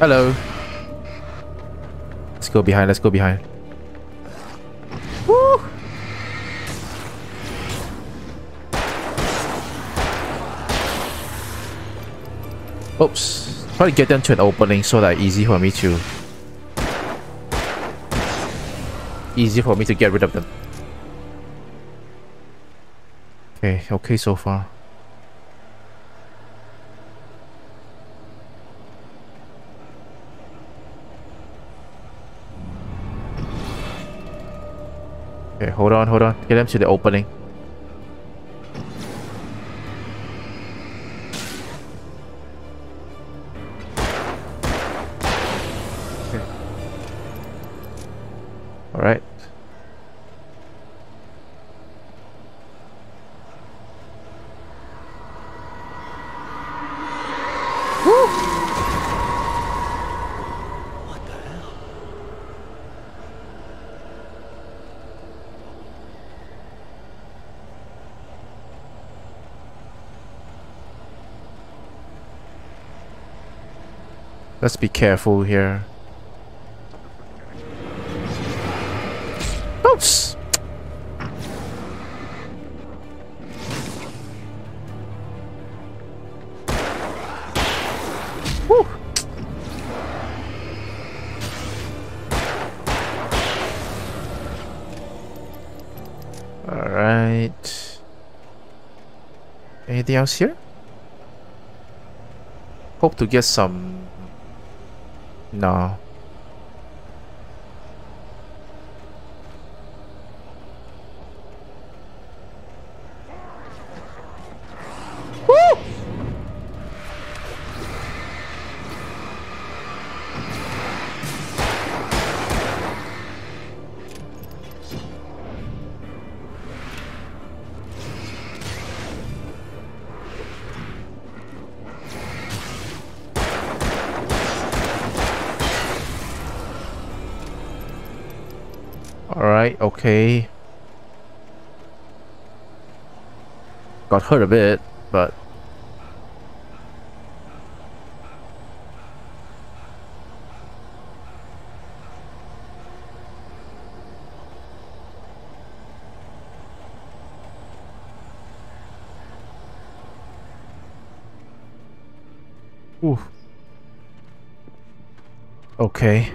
Hello. Let's go behind. Let's go behind. Woo! Oops. Try to get them to an opening so that easy for me to... Easy for me to get rid of them. Okay, okay so far. Hold on, hold on. Get them to the opening. Let's be careful here. Oops! Woo! Alright. Anything else here? Hope to get some no. Woo! Alright, okay. Got hurt a bit, but... Ooh. Okay.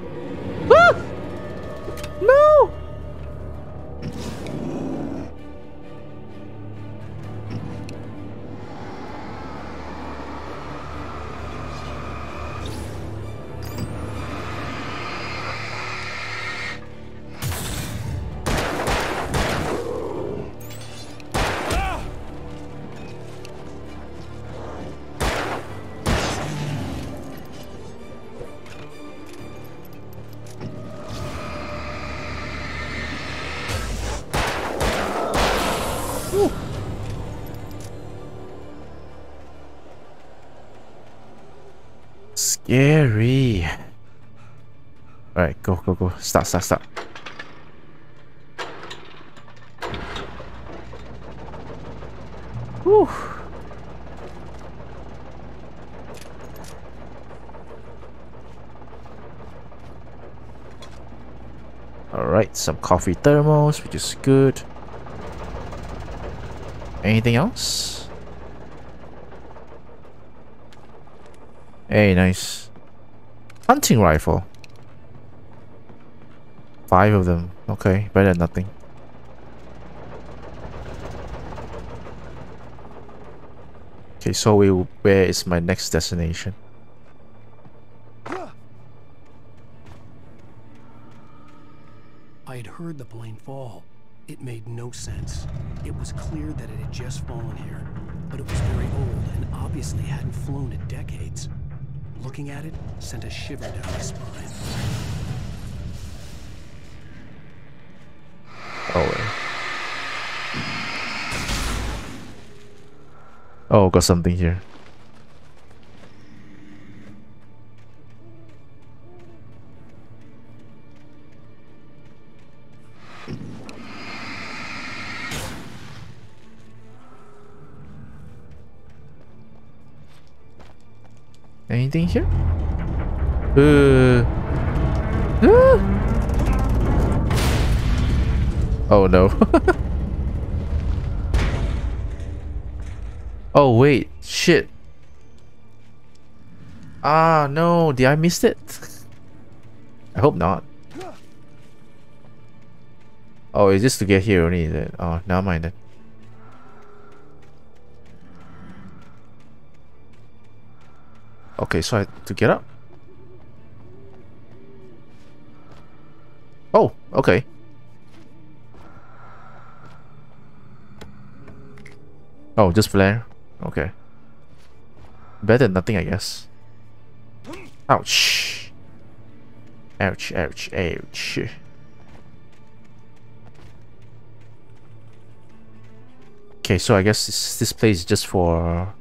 Scary. Alright, go, go, go. Start, start, start. Whew. Alright, some coffee thermos, which is good. Anything else? Hey, nice. Hunting rifle. Five of them. Okay, better than nothing. Okay, so we, where is my next destination? I had heard the plane fall. It made no sense. It was clear that it had just fallen here, but it was very old and obviously hadn't flown in decades. Looking at it sent a shiver down my spine. Oh. Oh, got something here. Anything here? Uh. Ah! Oh no. *laughs* oh wait, shit. Ah, no. Did I miss it? I hope not. Oh, is this to get here only? Is it? Oh, never mind then. Okay, so I to get up. Oh, okay. Oh, just flare. Okay. Better than nothing, I guess. Ouch. Ouch, ouch, ouch. Okay, so I guess this, this place is just for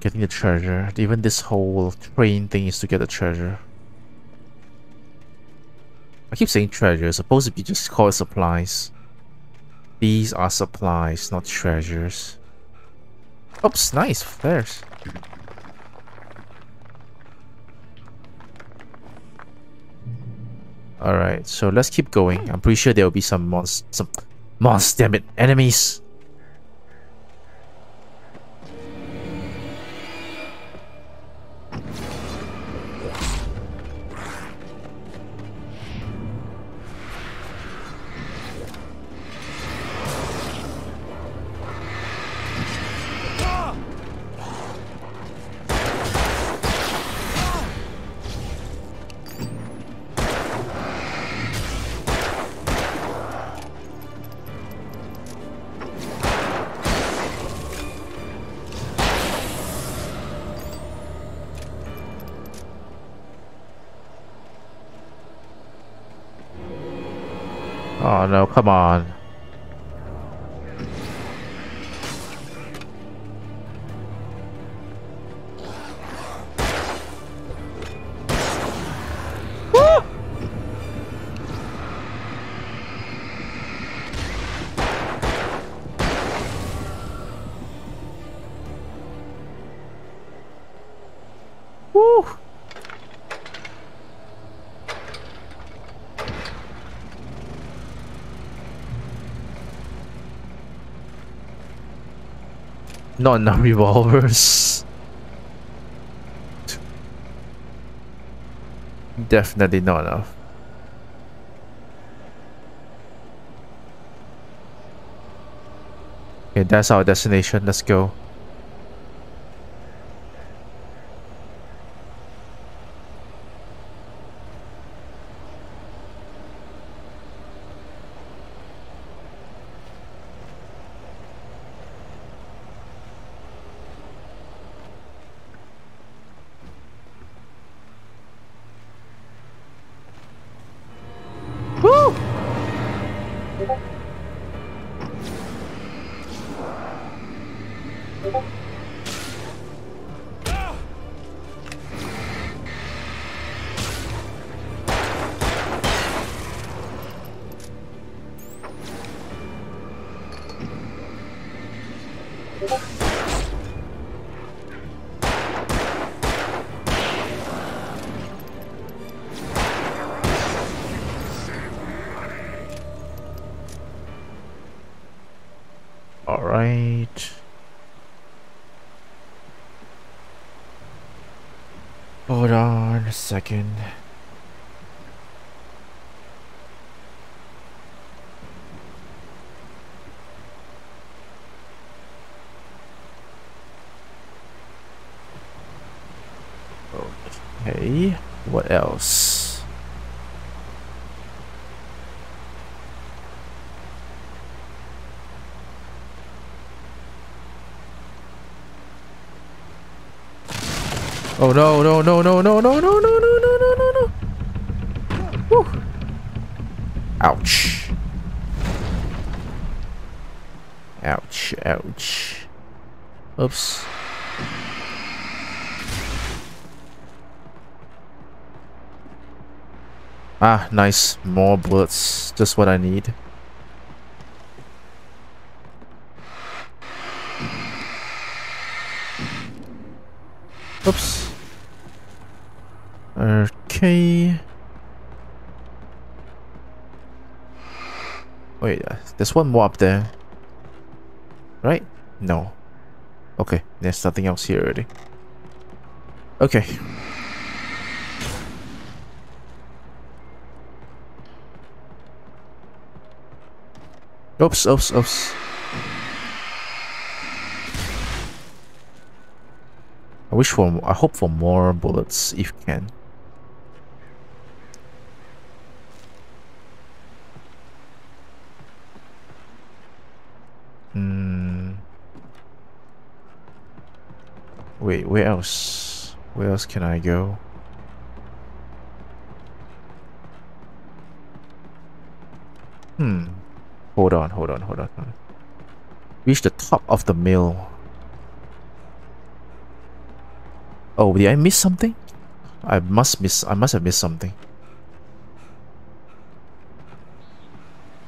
getting the treasure. Even this whole train thing is to get the treasure. I keep saying treasure, supposed to be just called supplies. These are supplies, not treasures. Oops, nice, flares. Alright, so let's keep going. I'm pretty sure there will be some monsters, some monsters, damn it, enemies. Come on. Not enough *laughs* revolvers. Definitely not enough. Okay, that's our destination. Let's go. Second. Okay, what else? Oh no no no no no no no no no no no no no Whew. Ouch Ouch ouch Oops Ah nice more bullets just what I need Oops. Okay. Wait, uh, there's one more up there. Right? No. Okay, there's nothing else here already. Okay. Oops, oops, oops. I wish for, I hope for more bullets if can. Hmm. Wait, where else? Where else can I go? Hmm. Hold on, hold on, hold on. Reach the top of the mill. Oh, did I miss something? I must miss. I must have missed something.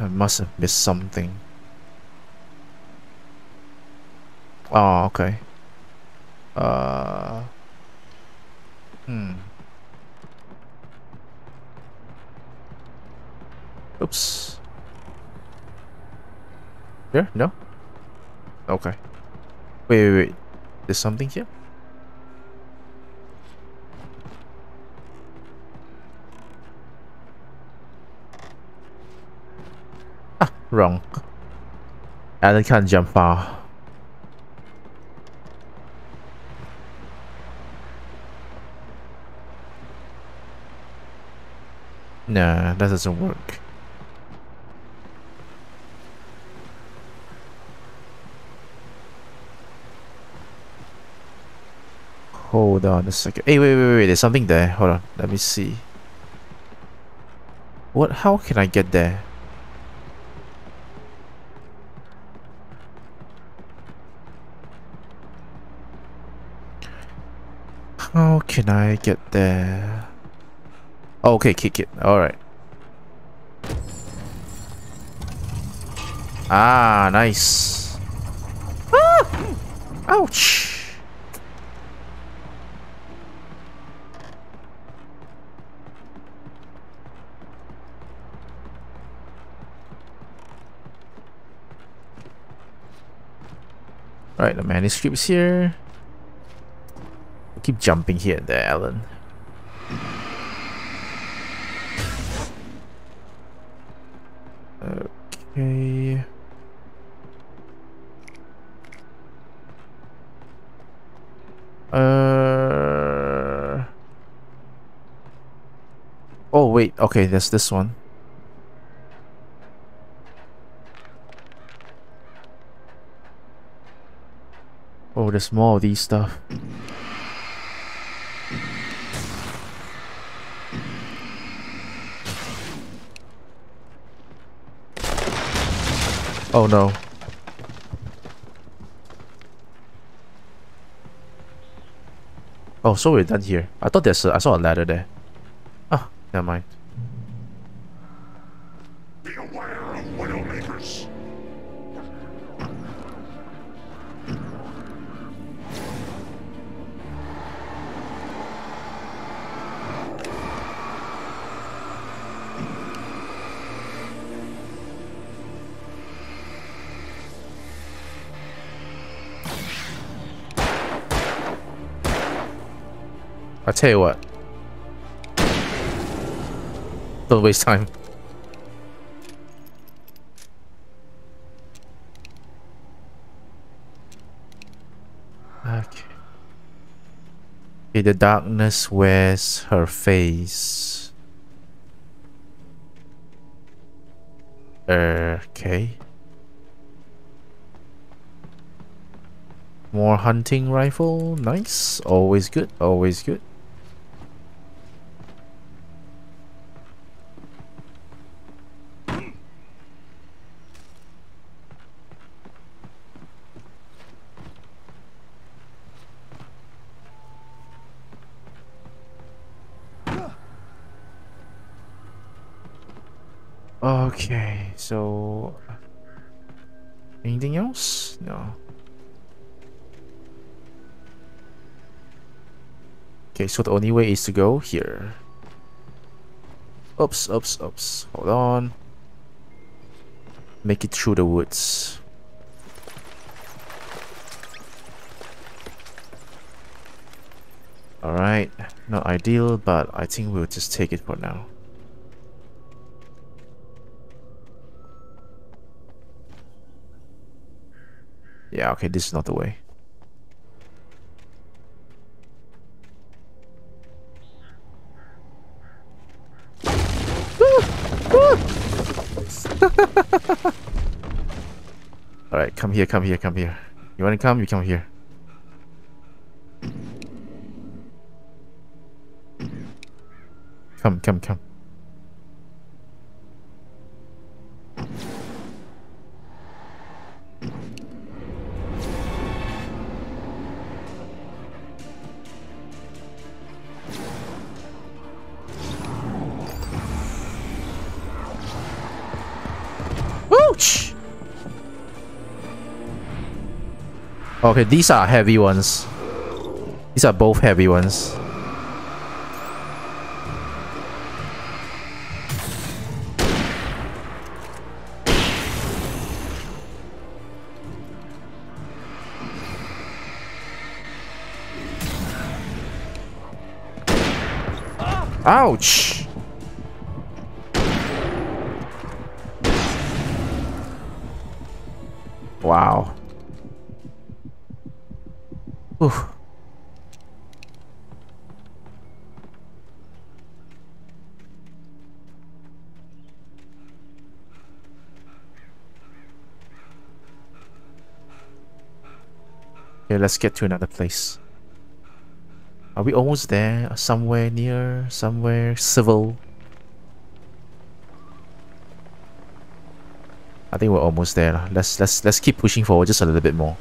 I must have missed something. Oh, okay. Uh. Hmm. Oops. Here? No? Okay. Wait, wait, wait. There's something here? Ah, wrong. Alan can't jump far. Nah, that doesn't work. Hold on a second. Hey, wait, wait, wait, there's something there. Hold on, let me see. What, how can I get there? How can I get there? Oh, okay, kick it. Alright. Ah, nice. Ah! Ouch! Alright, the manuscript's here. Keep jumping here and there, Alan. Okay. Uh. Oh wait, okay, there's this one. Oh, there's more of these stuff. Oh no. Oh, so we're done here. I thought there's a, I saw a ladder there. Ah, never mind. Tell you what. Don't waste time. Okay. The darkness wears her face. Okay. More hunting rifle, nice. Always good, always good. Okay, so the only way is to go here. Oops, oops, oops. Hold on. Make it through the woods. Alright, not ideal, but I think we'll just take it for now. Yeah, okay, this is not the way. Come here, come here, come here. You wanna come? You come here. Come, come, come. Okay, these are heavy ones. These are both heavy ones. Let's get to another place. Are we almost there? Somewhere near? Somewhere civil? I think we're almost there. Let's let's let's keep pushing forward just a little bit more.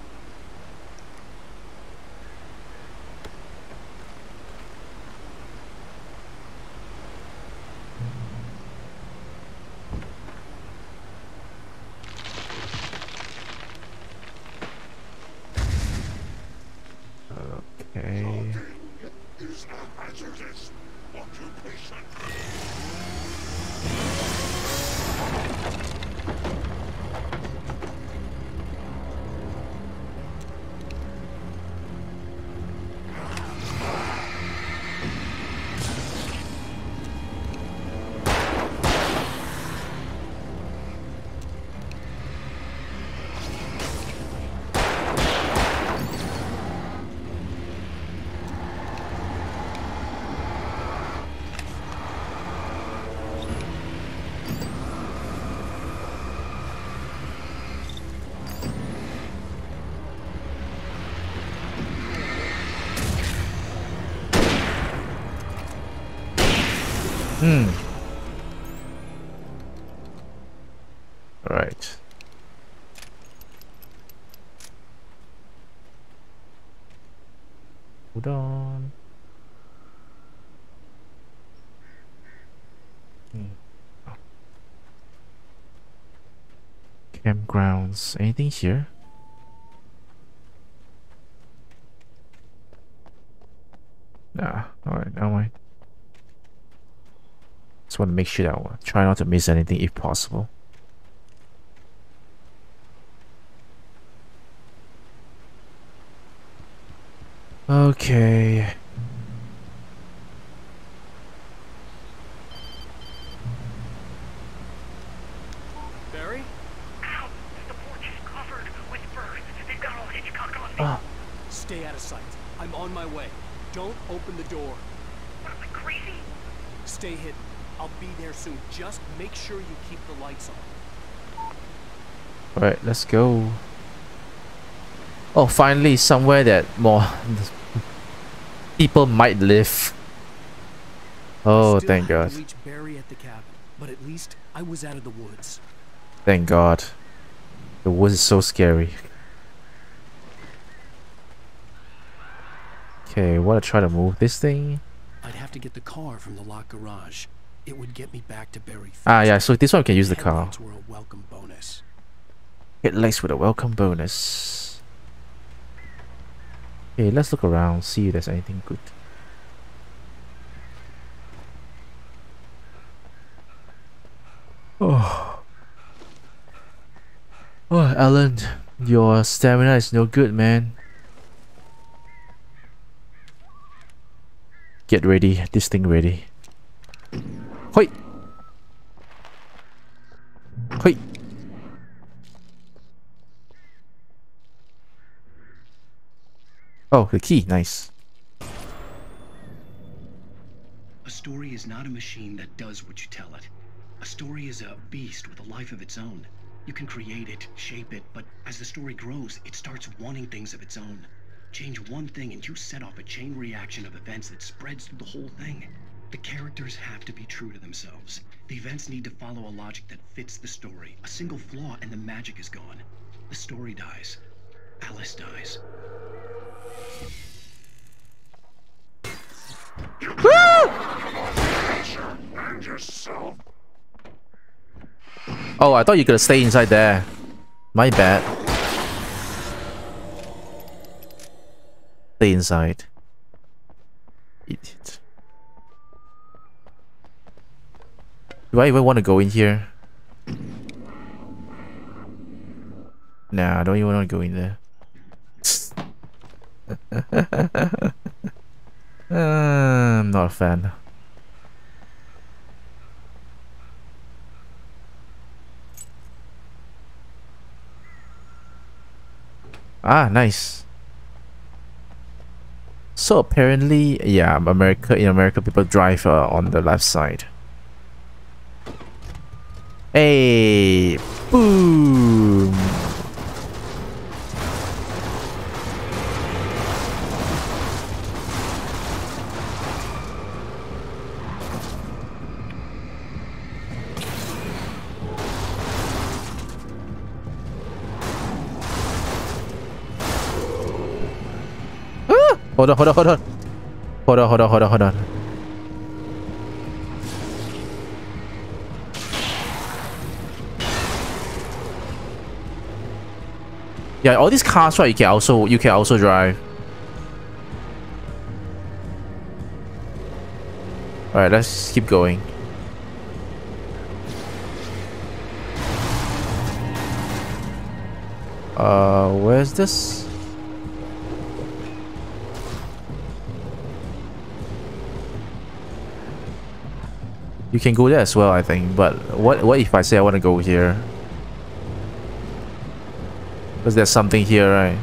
Hmm. Right. Hold on. Hmm. Oh. Campgrounds. Anything here? Nah. Alright, never mind. Just want to make sure that I try not to miss anything if possible. Okay. Barry? Ow! The porch is covered with birds. They've got all Hitchcock on me. Ah. Stay out of sight. I'm on my way. Don't open the door. What am I, crazy? Stay hidden. I'll be there soon. Just make sure you keep the lights on. Alright, let's go. Oh, finally somewhere that more *laughs* people might live. Oh, Still thank God. reached Barry at the cabin, but at least I was out of the woods. Thank God. The woods is so scary. Okay, wanna try to move this thing? I'd have to get the car from the locked garage. It would get me back to Barry. Ah, yeah, so this one we can use the car. Welcome bonus. Get laced with a welcome bonus. Okay, let's look around, see if there's anything good. Oh. Oh, Alan, your stamina is no good, man. get ready. This thing ready. Oh, the key. Nice. A story is not a machine that does what you tell it. A story is a beast with a life of its own. You can create it, shape it, but as the story grows, it starts wanting things of its own. Change one thing and you set off a chain reaction of events that spreads through the whole thing. The characters have to be true to themselves. The events need to follow a logic that fits the story. A single flaw and the magic is gone. The story dies. Alice dies. Oh, I thought you could stay inside there. My bad. Stay inside. Idiot. Do I even want to go in here? Nah, I don't even want to go in there. uh, *laughs* I'm not a fan. Ah, nice. So apparently, yeah, America in America people drive uh, on the left side. Hey, boom. Ah! Hold on, hold on, hold on. Hold on, hold on, hold on, hold on. Yeah, all these cars, right? You can also you can also drive. All right, let's keep going. Uh, where's this? You can go there as well, I think. But what what if I say I want to go here? Because there's something here, right?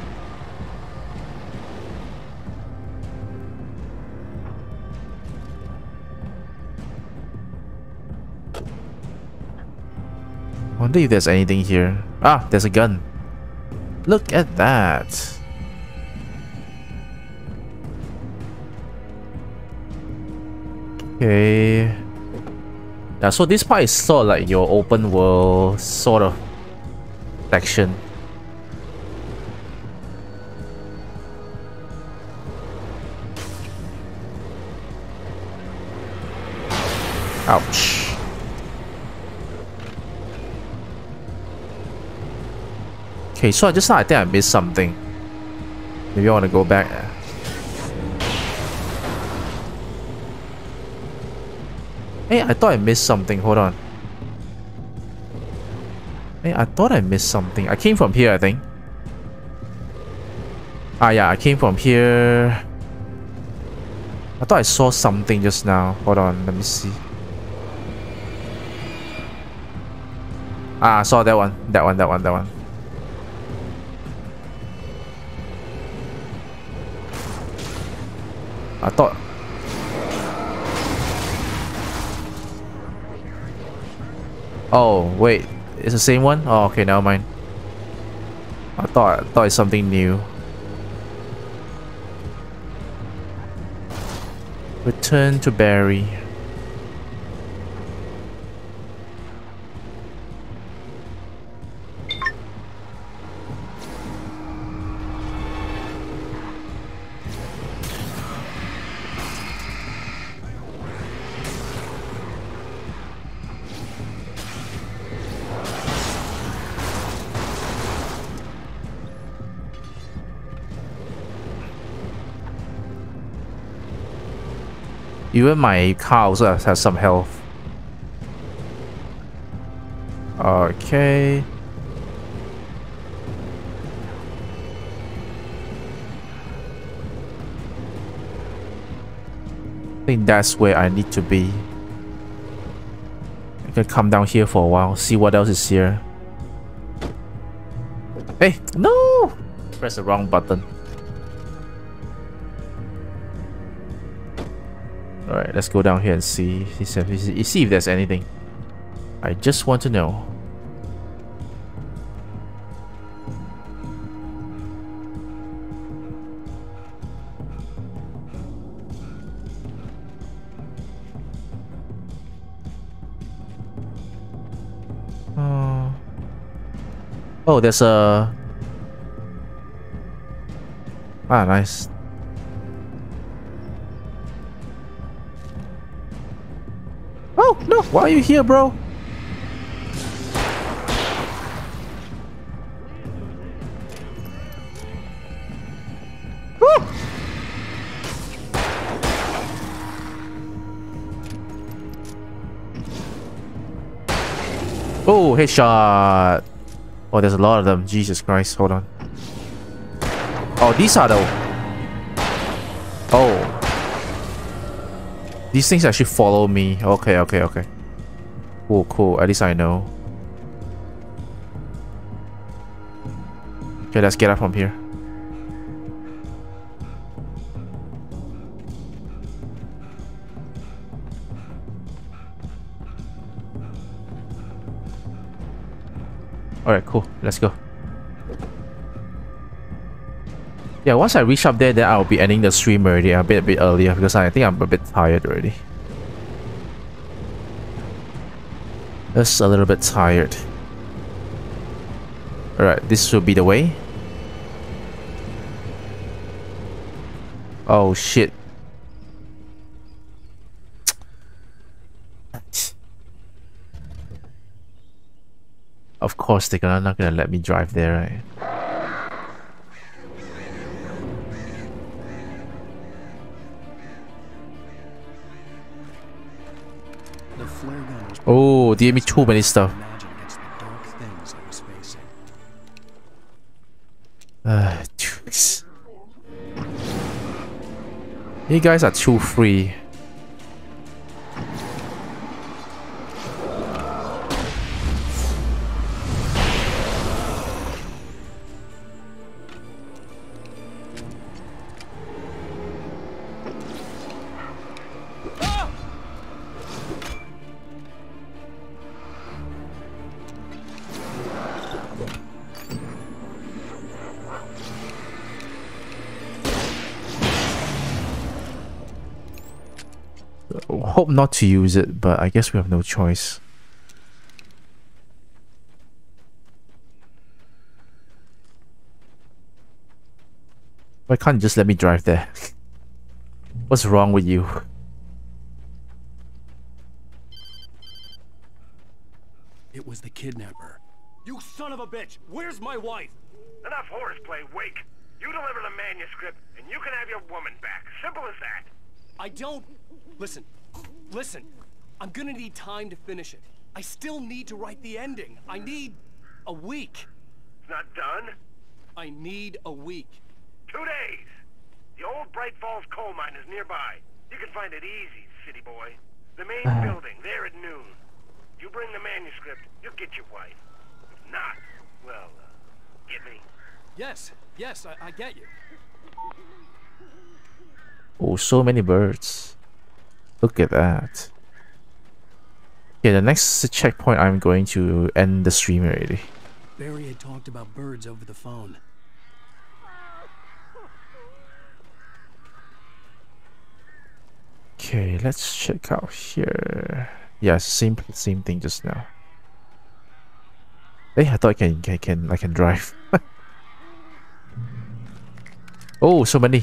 Wonder if there's anything here. Ah, there's a gun. Look at that. Okay. Yeah, so this part is sort of like your open world sort of section. Ouch. Okay, so I just I think I missed something. Maybe I want to go back. Hey, I thought I missed something. Hold on. Hey, I thought I missed something. I came from here, I think. Ah, yeah, I came from here. I thought I saw something just now. Hold on, let me see. Ah, I saw that one. That one, that one, that one. I thought... Oh, wait. It's the same one? Oh, okay, never mind. I thought, I thought it's something new. Return to Barry. Even my car also has some health. Okay. I think that's where I need to be. I can come down here for a while, see what else is here. Hey, no! Press the wrong button. Alright, let's go down here and see, see, see if there's anything. I just want to know. Uh, oh, there's a... Ah, nice. Oh, no, why are you here, bro? Oh, headshot. Oh, there's a lot of them. Jesus Christ. Hold on. Oh, these are the... Oh. These things actually follow me. Okay, okay, okay. Cool, cool. At least I know. Okay, let's get up from here. Alright, cool. Let's go. Yeah, once I reach up there, then I'll be ending the stream already a bit, a bit earlier because I think I'm a bit tired already. Just a little bit tired. Alright, this should be the way. Oh shit. Of course they're not gonna let me drive there, right? They gave me too many stuff. Uh, *sighs* you guys are too free. Not to use it, but I guess we have no choice. Why can't you just let me drive there? What's wrong with you? It was the kidnapper. You son of a bitch! Where's my wife? Enough horseplay, Wake. You deliver the manuscript, and you can have your woman back. Simple as that. I don't... Listen, Listen, I'm gonna need time to finish it. I still need to write the ending. I need a week. It's not done? I need a week. Two days. The old Bright Falls coal mine is nearby. You can find it easy, city boy. The main building, there at noon. You bring the manuscript, you'll get your wife. If not, well, uh, get me? Yes, yes, I, I get you. Oh, so many birds. Look at that. Yeah, the next checkpoint I'm going to end the stream already. Barry had talked about birds over the phone. Okay, let's check out here. Yeah, same same thing just now. Hey, I thought I can I can I can drive. *laughs* oh, so many.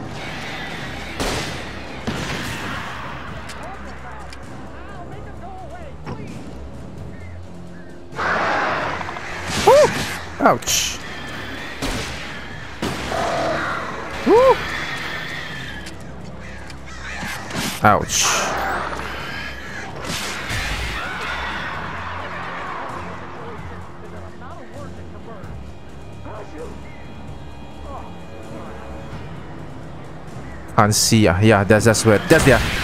Ouch. Woo. Ouch. Uh, yeah, that's that's where. That's yeah.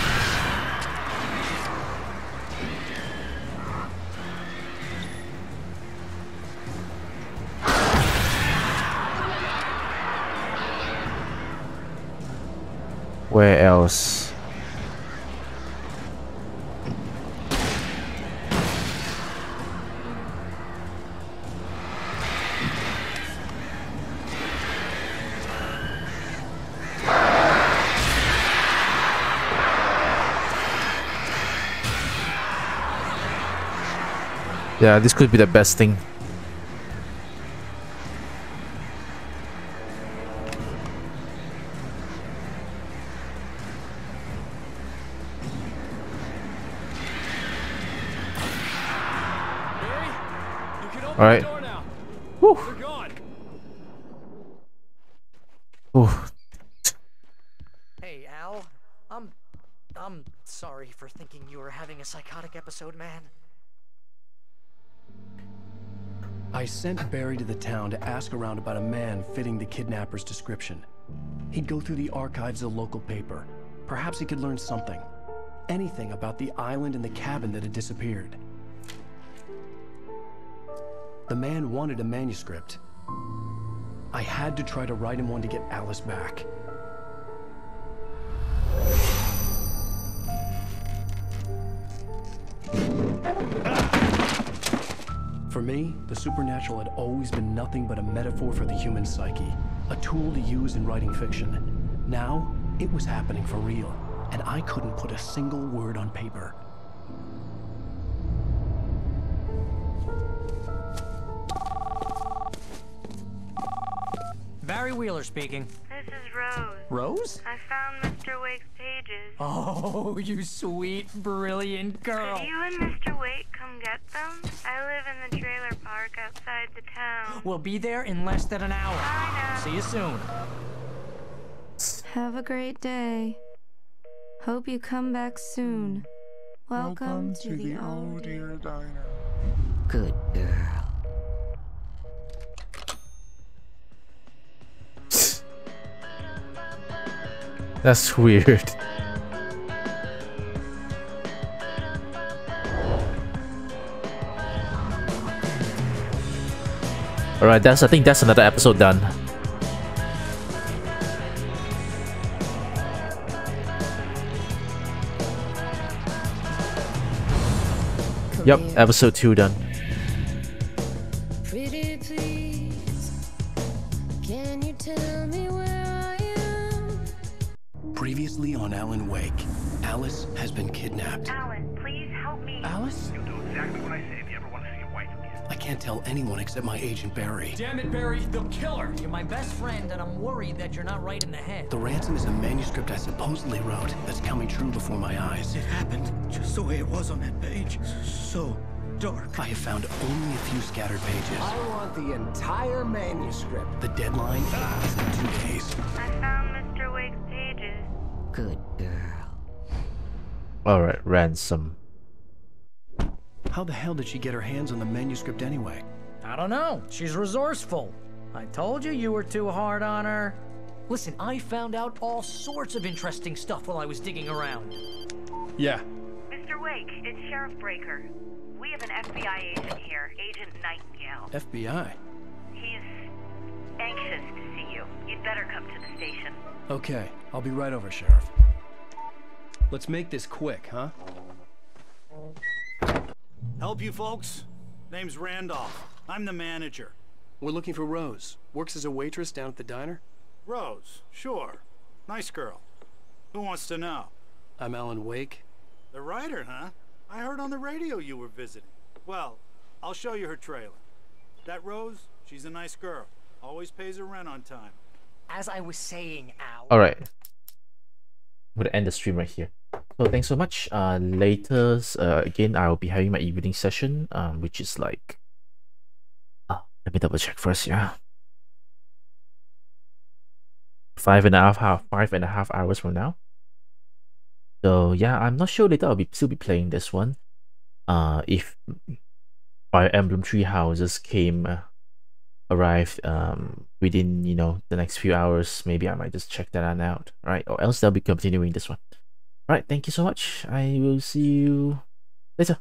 Yeah, this could be the best thing. All right. Whew. Ooh. Hey, Al. I'm. I'm sorry for thinking you were having a psychotic episode, man. I sent Barry to the town to ask around about a man fitting the kidnapper's description. He'd go through the archives of the local paper. Perhaps he could learn something. Anything about the island and the cabin that had disappeared. The man wanted a manuscript. I had to try to write him one to get Alice back. The supernatural had always been nothing but a metaphor for the human psyche, a tool to use in writing fiction. Now, it was happening for real, and I couldn't put a single word on paper. Barry Wheeler speaking. This is Rose. Rose? I found Mr. Wake's pages. Oh, *laughs* you sweet, brilliant girl. Could you and Mr. Wake come get them? I live in the trailer park outside the town. We'll be there in less than an hour. I know. See you soon. Have a great day. Hope you come back soon. Welcome, to, the, old dear diner. Good girl. That's weird. Alright, that's I think that's another episode done. Yep, episode 2 done. Anyone except my agent Barry. Damn it, Barry, the killer! You're my best friend, and I'm worried that you're not right in the head. The ransom is a manuscript I supposedly wrote that's coming true before my eyes. It happened just the way it was on that page. So dark. I have found only a few scattered pages. I want the entire manuscript. The deadline is in two days. I found Mr. Wake's pages. Good girl. Alright, ransom. How the hell did she get her hands on the manuscript anyway? I don't know. She's resourceful. I told you you were too hard on her. Listen, I found out all sorts of interesting stuff while I was digging around. Yeah. Mr. Wake, it's Sheriff Breaker. We have an FBI agent here, Agent Nightingale. FBI. He's anxious to see you. You'd better come to the station. Okay, I'll be right over, Sheriff. Let's make this quick, huh? Help you folks? Name's Randolph. I'm the manager. We're looking for Rose. Works as a waitress down at the diner. Rose, sure. Nice girl. Who wants to know? I'm Alan Wake. The writer, huh? I heard on the radio you were visiting. Well, I'll show you her trailer. That Rose, she's a nice girl. Always pays her rent on time. as I was saying, Al. All right. I'm gonna end the stream right here. So thanks so much. Uh, later, uh, again, I'll be having my evening session, um, which is like, uh, let me double check first. Yeah, five and a half, half, five and a half hours from now. So yeah, I'm not sure later I'll be still be playing this one. Uh, if Fire Emblem Three Houses came, arrived um within you know the next few hours, maybe I might just check that one out, right? Or else they'll be continuing this one. All right, thank you so much. I will see you later.